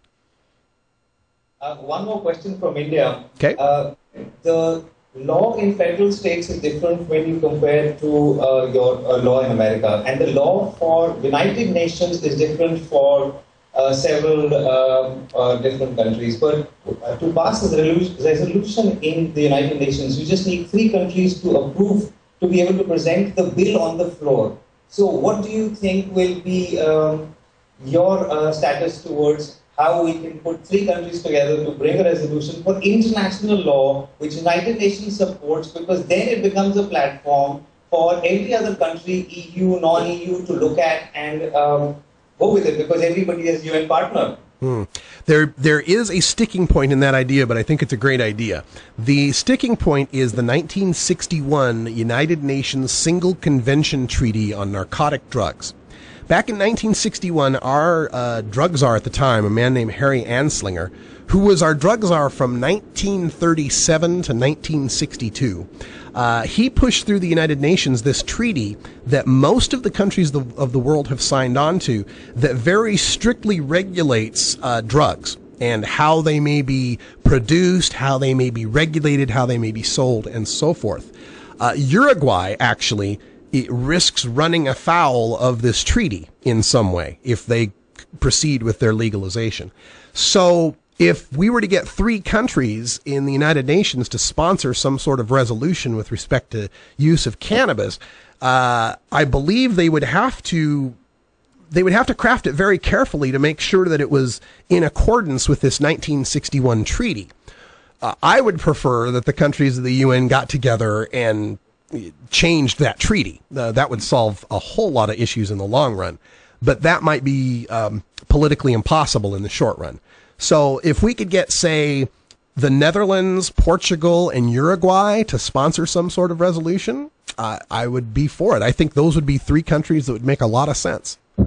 Uh, one more question from India. Okay. Uh, the law in federal states is different when you compare to uh, your uh, law in America, and the law for United Nations is different for several um, uh, different countries. But uh, to pass a resolution in the United Nations, you just need three countries to approve to be able to present the bill on the floor. So, what do you think will be um, your uh, status towards how we can put three countries together to bring a resolution for international law, which United Nations supports, because then it becomes a platform for every other country, EU, non-EU, to look at and um, go with it, because everybody has UN partner. Hmm. There, there is a sticking point in that idea, but I think it's a great idea. The sticking point is the 1961 United Nations Single Convention Treaty on Narcotic Drugs. Back in 1961, our uh, drug czar at the time, a man named Harry Anslinger, who was our drug czar from 1937 to 1962, uh, he pushed through the United Nations this treaty that most of the countries of the, of the world have signed on to that very strictly regulates uh, drugs and how they may be produced, how they may be regulated, how they may be sold, and so forth. Uh, Uruguay actually it risks running afoul of this treaty in some way if they proceed with their legalization. So if we were to get three countries in the United Nations to sponsor some sort of resolution with respect to use of cannabis, uh, I believe they would have to they would have to craft it very carefully to make sure that it was in accordance with this 1961 treaty. Uh, I would prefer that the countries of the UN got together and changed that treaty. Uh, that would solve a whole lot of issues in the long run, but that might be um, politically impossible in the short run. So if we could get, say, the Netherlands, Portugal, and Uruguay to sponsor some sort of resolution, uh, I would be for it. I think those would be three countries that would make a lot of sense. Uh,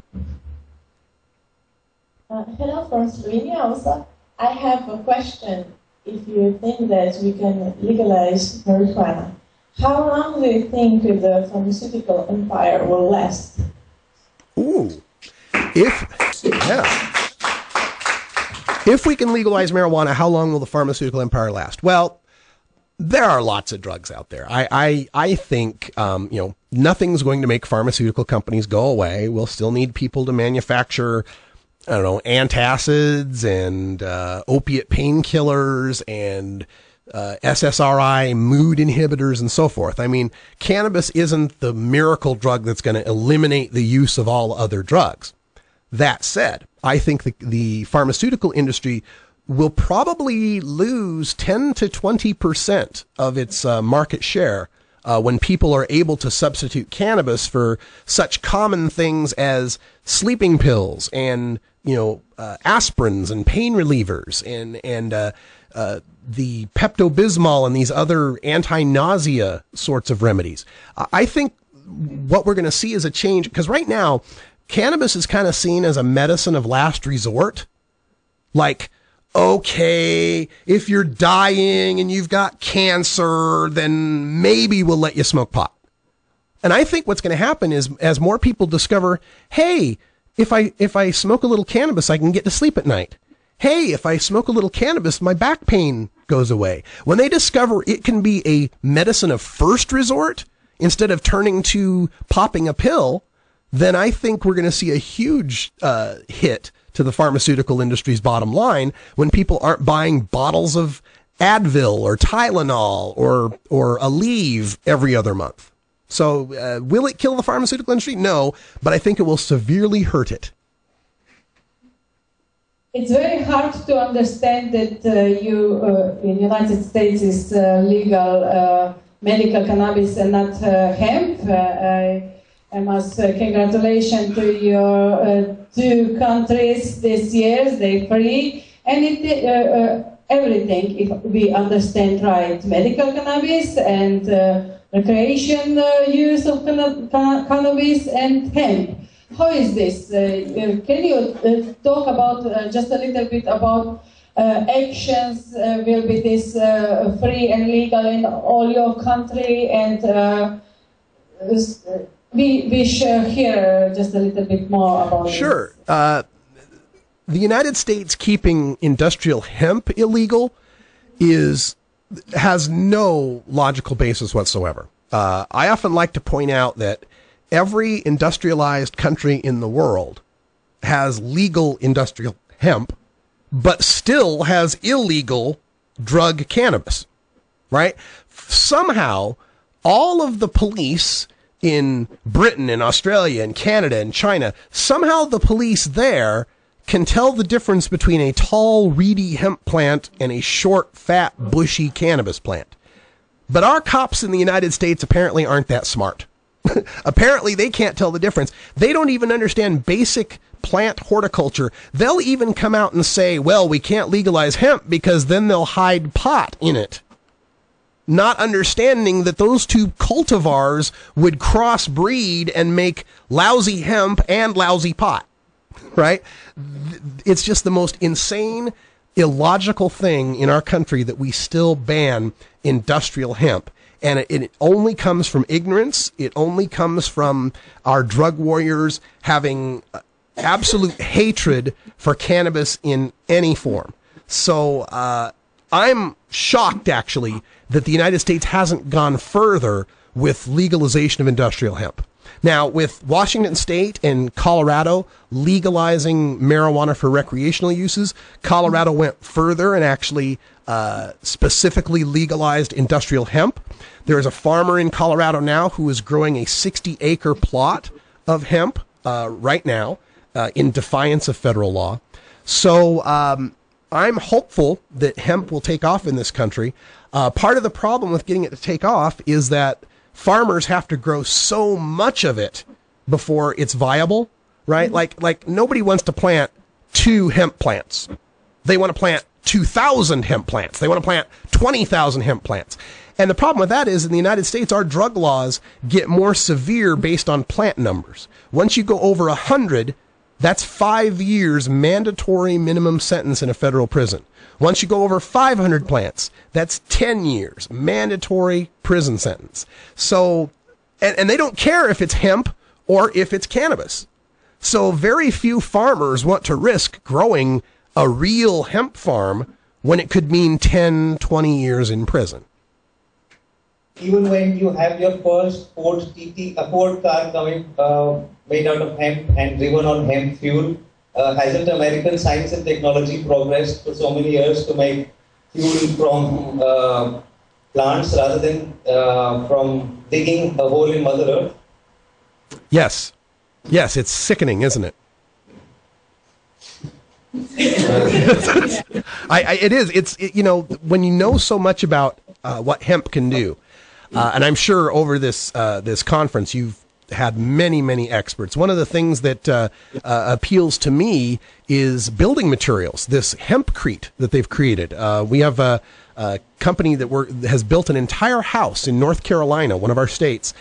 hello from Slovenia also. I have a question. If you think that we can legalize marijuana, how long do you think the pharmaceutical empire will last? Ooh. If, yeah. If we can legalize marijuana, how long will the pharmaceutical empire last? Well, there are lots of drugs out there. I I, I think um, you know nothing's going to make pharmaceutical companies go away. We'll still need people to manufacture. I don't know antacids and uh, opiate painkillers and uh, SSRI mood inhibitors and so forth. I mean, cannabis isn't the miracle drug that's going to eliminate the use of all other drugs. That said, I think the, the pharmaceutical industry will probably lose 10 to 20% of its uh, market share uh, when people are able to substitute cannabis for such common things as sleeping pills and you know uh, aspirins and pain relievers and and uh, uh, the Pepto Bismol and these other anti nausea sorts of remedies. I think what we're going to see is a change because right now cannabis is kind of seen as a medicine of last resort. Like, okay, if you're dying and you've got cancer, then maybe we'll let you smoke pot. And I think what's going to happen is as more people discover, hey, if I if I smoke a little cannabis, I can get to sleep at night. Hey, if I smoke a little cannabis, my back pain goes away. When they discover it can be a medicine of first resort instead of turning to popping a pill, then I think we're going to see a huge uh, hit to the pharmaceutical industry's bottom line when people aren't buying bottles of Advil or Tylenol or or Aleve every other month. So, uh, will it kill the pharmaceutical industry? No, but I think it will severely hurt it. It's very hard to understand that uh, you uh, in United States is uh, legal uh, medical cannabis and not uh, hemp. I, I must uh, congratulations to your uh, two countries this year. They free and it, uh, uh, everything if we understand right. Medical cannabis and uh, recreation uh, use of canna- cannabis and hemp. How is this? can you talk about just a little bit about actions? will be this free and legal in all your country and we, we should hear just a little bit more about Sure. Uh, the United States keeping industrial hemp illegal is has no logical basis whatsoever. Uh, I often like to point out that every industrialized country in the world has legal industrial hemp, but still has illegal drug cannabis, right? Somehow, all of the police in Britain and Australia and Canada and China, somehow the police there can tell the difference between a tall, reedy hemp plant and a short, fat, bushy cannabis plant. But our cops in the United States apparently aren't that smart. apparently they can't tell the difference. They don't even understand basic plant horticulture. They'll even come out and say, well, we can't legalize hemp because then they'll hide pot in it not understanding that those two cultivars would crossbreed and make lousy hemp and lousy pot. Right? It's just the most insane, illogical thing in our country that we still ban industrial hemp. And it, only comes from ignorance. It only comes from our drug warriors having absolute hatred for cannabis in any form. So, uh, I'm shocked actually that the United States hasn't gone further with legalization of industrial hemp. Now, with Washington State and Colorado legalizing marijuana for recreational uses, Colorado went further and actually uh, specifically legalized industrial hemp. There is a farmer in Colorado now who is growing a 60 acre plot of hemp uh, right now uh, in defiance of federal law. So um, I'm hopeful that hemp will take off in this country. Uh, part of the problem with getting it to take off is that farmers have to grow so much of it before it's viable, right? Mm-hmm. Like, like nobody wants to plant two hemp plants. They want to plant 2,000 hemp plants. They want to plant 20,000 hemp plants. And the problem with that is in the United States, our drug laws get more severe based on plant numbers. Once you go over a hundred, that's five years mandatory minimum sentence in a federal prison. Once you go over 500 plants, that's 10 years mandatory prison sentence. So, and, and they don't care if it's hemp or if it's cannabis. So very few farmers want to risk growing a real hemp farm when it could mean 10, 20 years in prison. Even when you have your first Ford TT, a Ford car coming uh, made out of hemp and driven on hemp fuel, uh, hasn't American science and technology progressed for so many years to make fuel from uh, plants rather than uh, from digging a hole in Mother Earth? Yes. Yes, it's sickening, isn't it? I, I, it is. It's it, you know when you know so much about uh, what hemp can do, uh, and I'm sure over this uh, this conference you've had many many experts. One of the things that uh, uh, appeals to me is building materials. This hempcrete that they've created. Uh, we have a, a company that has built an entire house in North Carolina, one of our states,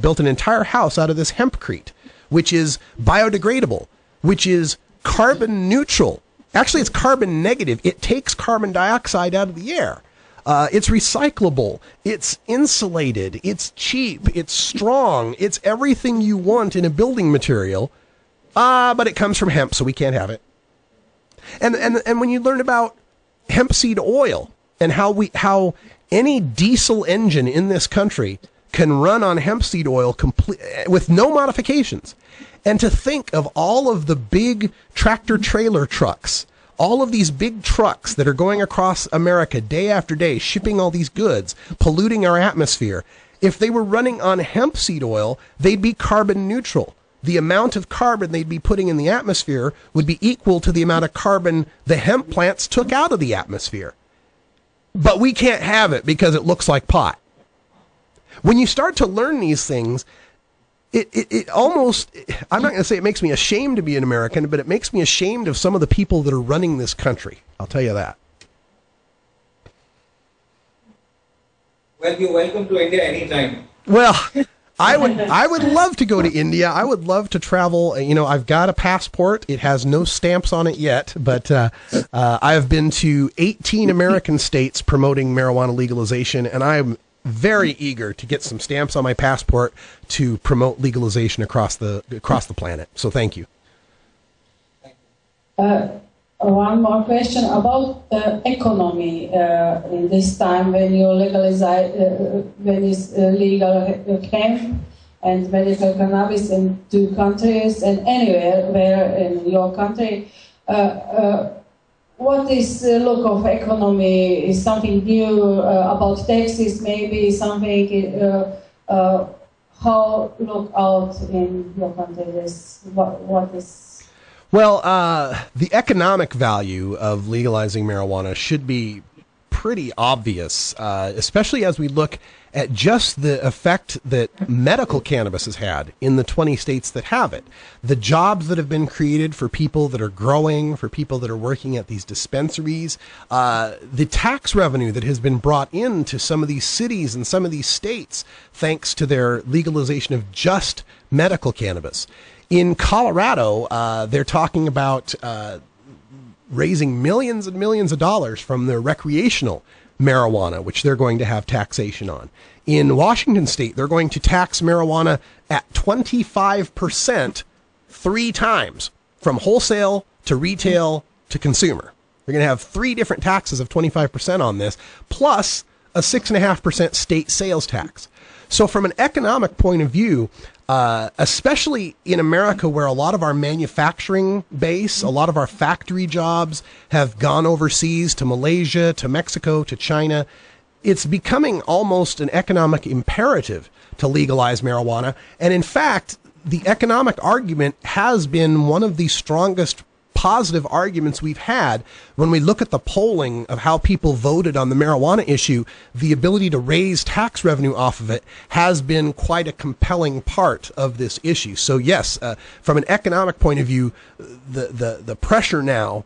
built an entire house out of this hempcrete, which is biodegradable, which is carbon neutral. Actually, it's carbon negative. It takes carbon dioxide out of the air. Uh, it's recyclable. It's insulated. It's cheap. It's strong. It's everything you want in a building material. Ah, uh, but it comes from hemp, so we can't have it. And and and when you learn about hemp seed oil and how we how any diesel engine in this country can run on hemp seed oil complete with no modifications. And to think of all of the big tractor trailer trucks, all of these big trucks that are going across America day after day, shipping all these goods, polluting our atmosphere, if they were running on hemp seed oil, they'd be carbon neutral. The amount of carbon they'd be putting in the atmosphere would be equal to the amount of carbon the hemp plants took out of the atmosphere. But we can't have it because it looks like pot. When you start to learn these things, it, it, it almost, I'm not going to say it makes me ashamed to be an American, but it makes me ashamed of some of the people that are running this country. I'll tell you that. Well, you're welcome to India anytime. Well, I would I would love to go to India. I would love to travel. You know, I've got a passport. It has no stamps on it yet, but uh, uh, I have been to 18 American states promoting marijuana legalization, and I'm very eager to get some stamps on my passport to promote legalization across the across the planet. So thank you. Uh, one more question about the economy uh, in this time when you legalize uh, when it's uh, legal hemp and medical cannabis in two countries and anywhere where in your country uh, uh, what is the look of economy? Is something new uh, about taxes, maybe something uh, uh, how look out in your country? Is what, what is well uh, the economic value of legalizing marijuana should be pretty obvious uh, especially as we look at just the effect that medical cannabis has had in the 20 states that have it. The jobs that have been created for people that are growing, for people that are working at these dispensaries, uh, the tax revenue that has been brought into some of these cities and some of these states thanks to their legalization of just medical cannabis. In Colorado, uh, they're talking about uh, raising millions and millions of dollars from their recreational marijuana, which they're going to have taxation on. In Washington state, they're going to tax marijuana at 25% three times from wholesale to retail to consumer. They're going to have three different taxes of 25% on this, plus a 6.5% state sales tax. So, from an economic point of view, uh, especially in America, where a lot of our manufacturing base, a lot of our factory jobs have gone overseas to Malaysia, to Mexico, to China, it's becoming almost an economic imperative to legalize marijuana. And in fact, the economic argument has been one of the strongest positive arguments we've had when we look at the polling of how people voted on the marijuana issue, the ability to raise tax revenue off of it has been quite a compelling part of this issue. So yes, uh, from an economic point of view, the, the, the pressure now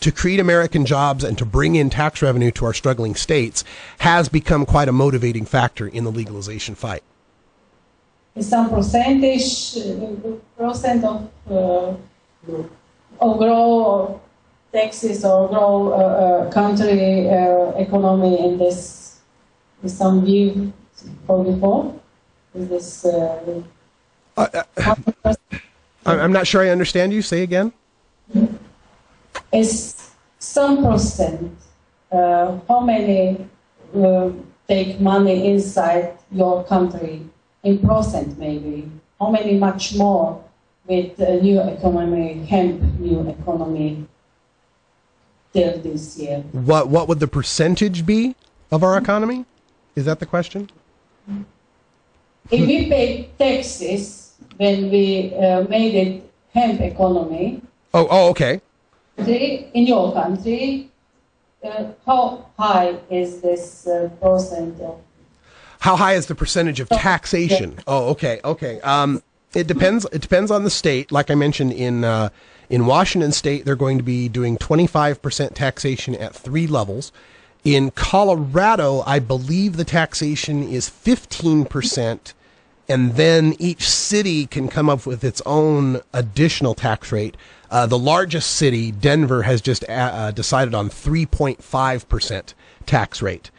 to create American jobs and to bring in tax revenue to our struggling states has become quite a motivating factor in the legalization fight. Some percentage, percent of uh, or grow taxes or grow uh, uh, country uh, economy in this with some view for before? Is this? Uh, I'm not sure I understand you. Say again. Is some percent, uh, how many uh, take money inside your country in percent maybe? How many much more with uh, new economy, hemp new economy till this year? What what would the percentage be of our economy? Is that the question? If we pay taxes when we uh, made it hemp economy, Oh, oh, okay. in your country, uh, how high is this uh, percent of How high is the percentage of taxation? Oh, okay, okay. Um, it depends. It depends on the state. Like I mentioned in uh, in Washington State, they're going to be doing twenty five percent taxation at three levels. In Colorado, I believe the taxation is fifteen percent, and then each city can come up with its own additional tax rate. Uh, the largest city, Denver, has just uh, uh, decided on three point five percent tax rate.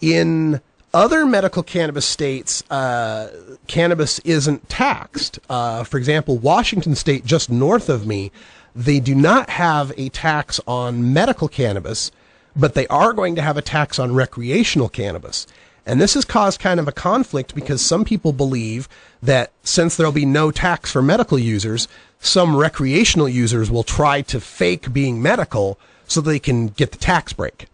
In other medical cannabis states, uh, cannabis isn't taxed. Uh, for example, Washington State, just north of me, they do not have a tax on medical cannabis, but they are going to have a tax on recreational cannabis. And this has caused kind of a conflict because some people believe that since there'll be no tax for medical users, some recreational users will try to fake being medical so they can get the tax break.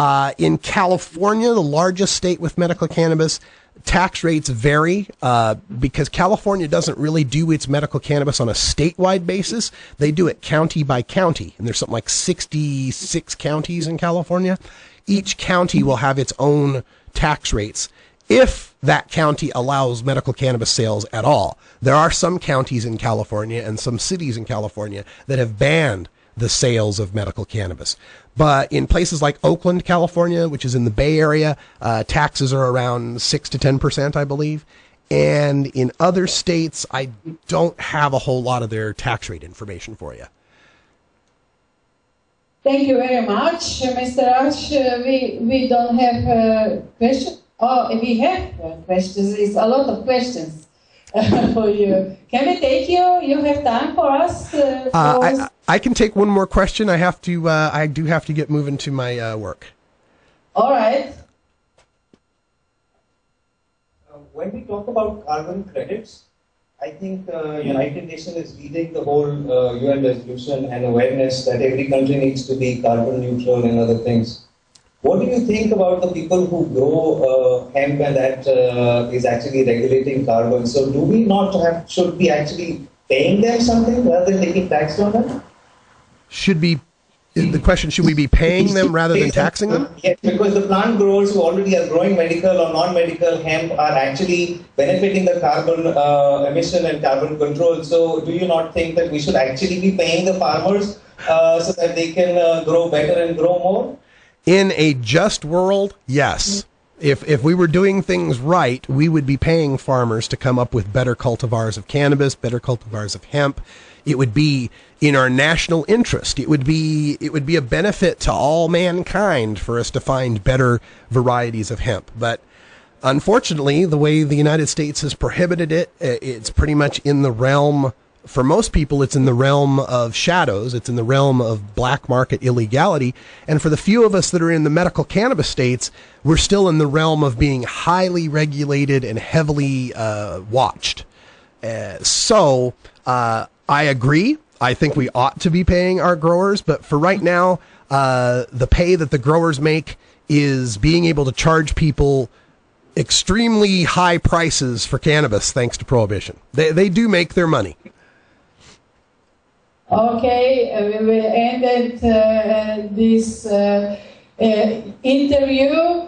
Uh, in California, the largest state with medical cannabis, tax rates vary uh, because California doesn't really do its medical cannabis on a statewide basis. They do it county by county, and there's something like 66 counties in California. Each county will have its own tax rates if that county allows medical cannabis sales at all. There are some counties in California and some cities in California that have banned the sales of medical cannabis. But in places like Oakland, California, which is in the Bay Area, uh, taxes are around 6 to 10%, I believe. And in other states, I don't have a whole lot of their tax rate information for you. Thank you very much, uh, Mr. Ash. Uh, we, we don't have a question. Oh, we have uh, questions. It's a lot of questions uh, for you. Can we take you? You have time for us? Uh, Uh, I, I can take one more question. I have to. Uh, I do have to get moving to my uh, work. All right. Uh, when we talk about carbon credits, I think uh, United Nations is leading the whole uh, UN resolution and awareness that every country needs to be carbon neutral and other things. What do you think about the people who grow uh, hemp and that uh, is actually regulating carbon? So do we not have, should be actually paying them something rather than taking tax on them? Should be the question? Should we be paying them rather than taxing them? Yes, because the plant growers who already are growing medical or non-medical hemp are actually benefiting the carbon uh, emission and carbon control. So, do you not think that we should actually be paying the farmers uh, so that they can uh, grow better and grow more? In a just world, yes. If if we were doing things right, we would be paying farmers to come up with better cultivars of cannabis, better cultivars of hemp. It would be in our national interest. It would be it would be a benefit to all mankind for us to find better varieties of hemp. But unfortunately, the way the United States has prohibited it, it's pretty much in the realm for most people, it's in the realm of shadows. It's in the realm of black market illegality. And for the few of us that are in the medical cannabis states, we're still in the realm of being highly regulated and heavily uh, watched. Uh, so uh, I agree. I think we ought to be paying our growers, but for right now, uh, the pay that the growers make is being able to charge people extremely high prices for cannabis thanks to prohibition. They, they do make their money. Okay, uh, we will end it, uh, this uh, uh, interview.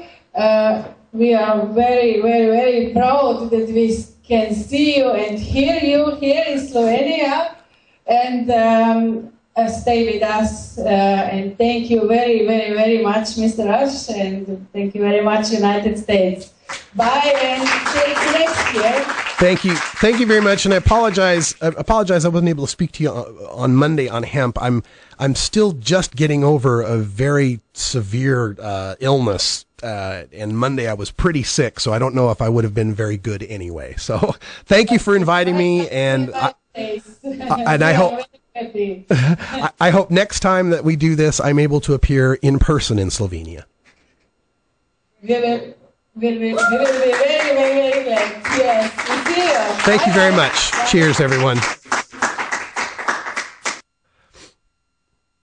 We are very, very, very proud that we can see you and hear you here in Slovenia. And um, uh, stay with us. Uh, and thank you very, very, very much, Mr. Rush. And thank you very much, United States. Bye, and see you next year. Thank you, thank you very much, and I apologize. I apologize I wasn't able to speak to you on, on Monday on hemp. I'm I'm still just getting over a very severe uh, illness, uh, and Monday I was pretty sick, so I don't know if I would have been very good anyway. So thank you for inviting me, and I, and I hope- I, I hope next time that we do this, I'm able to appear in person in Slovenia. We will be very, very, very glad. Yes. Thank you very much. Cheers, everyone.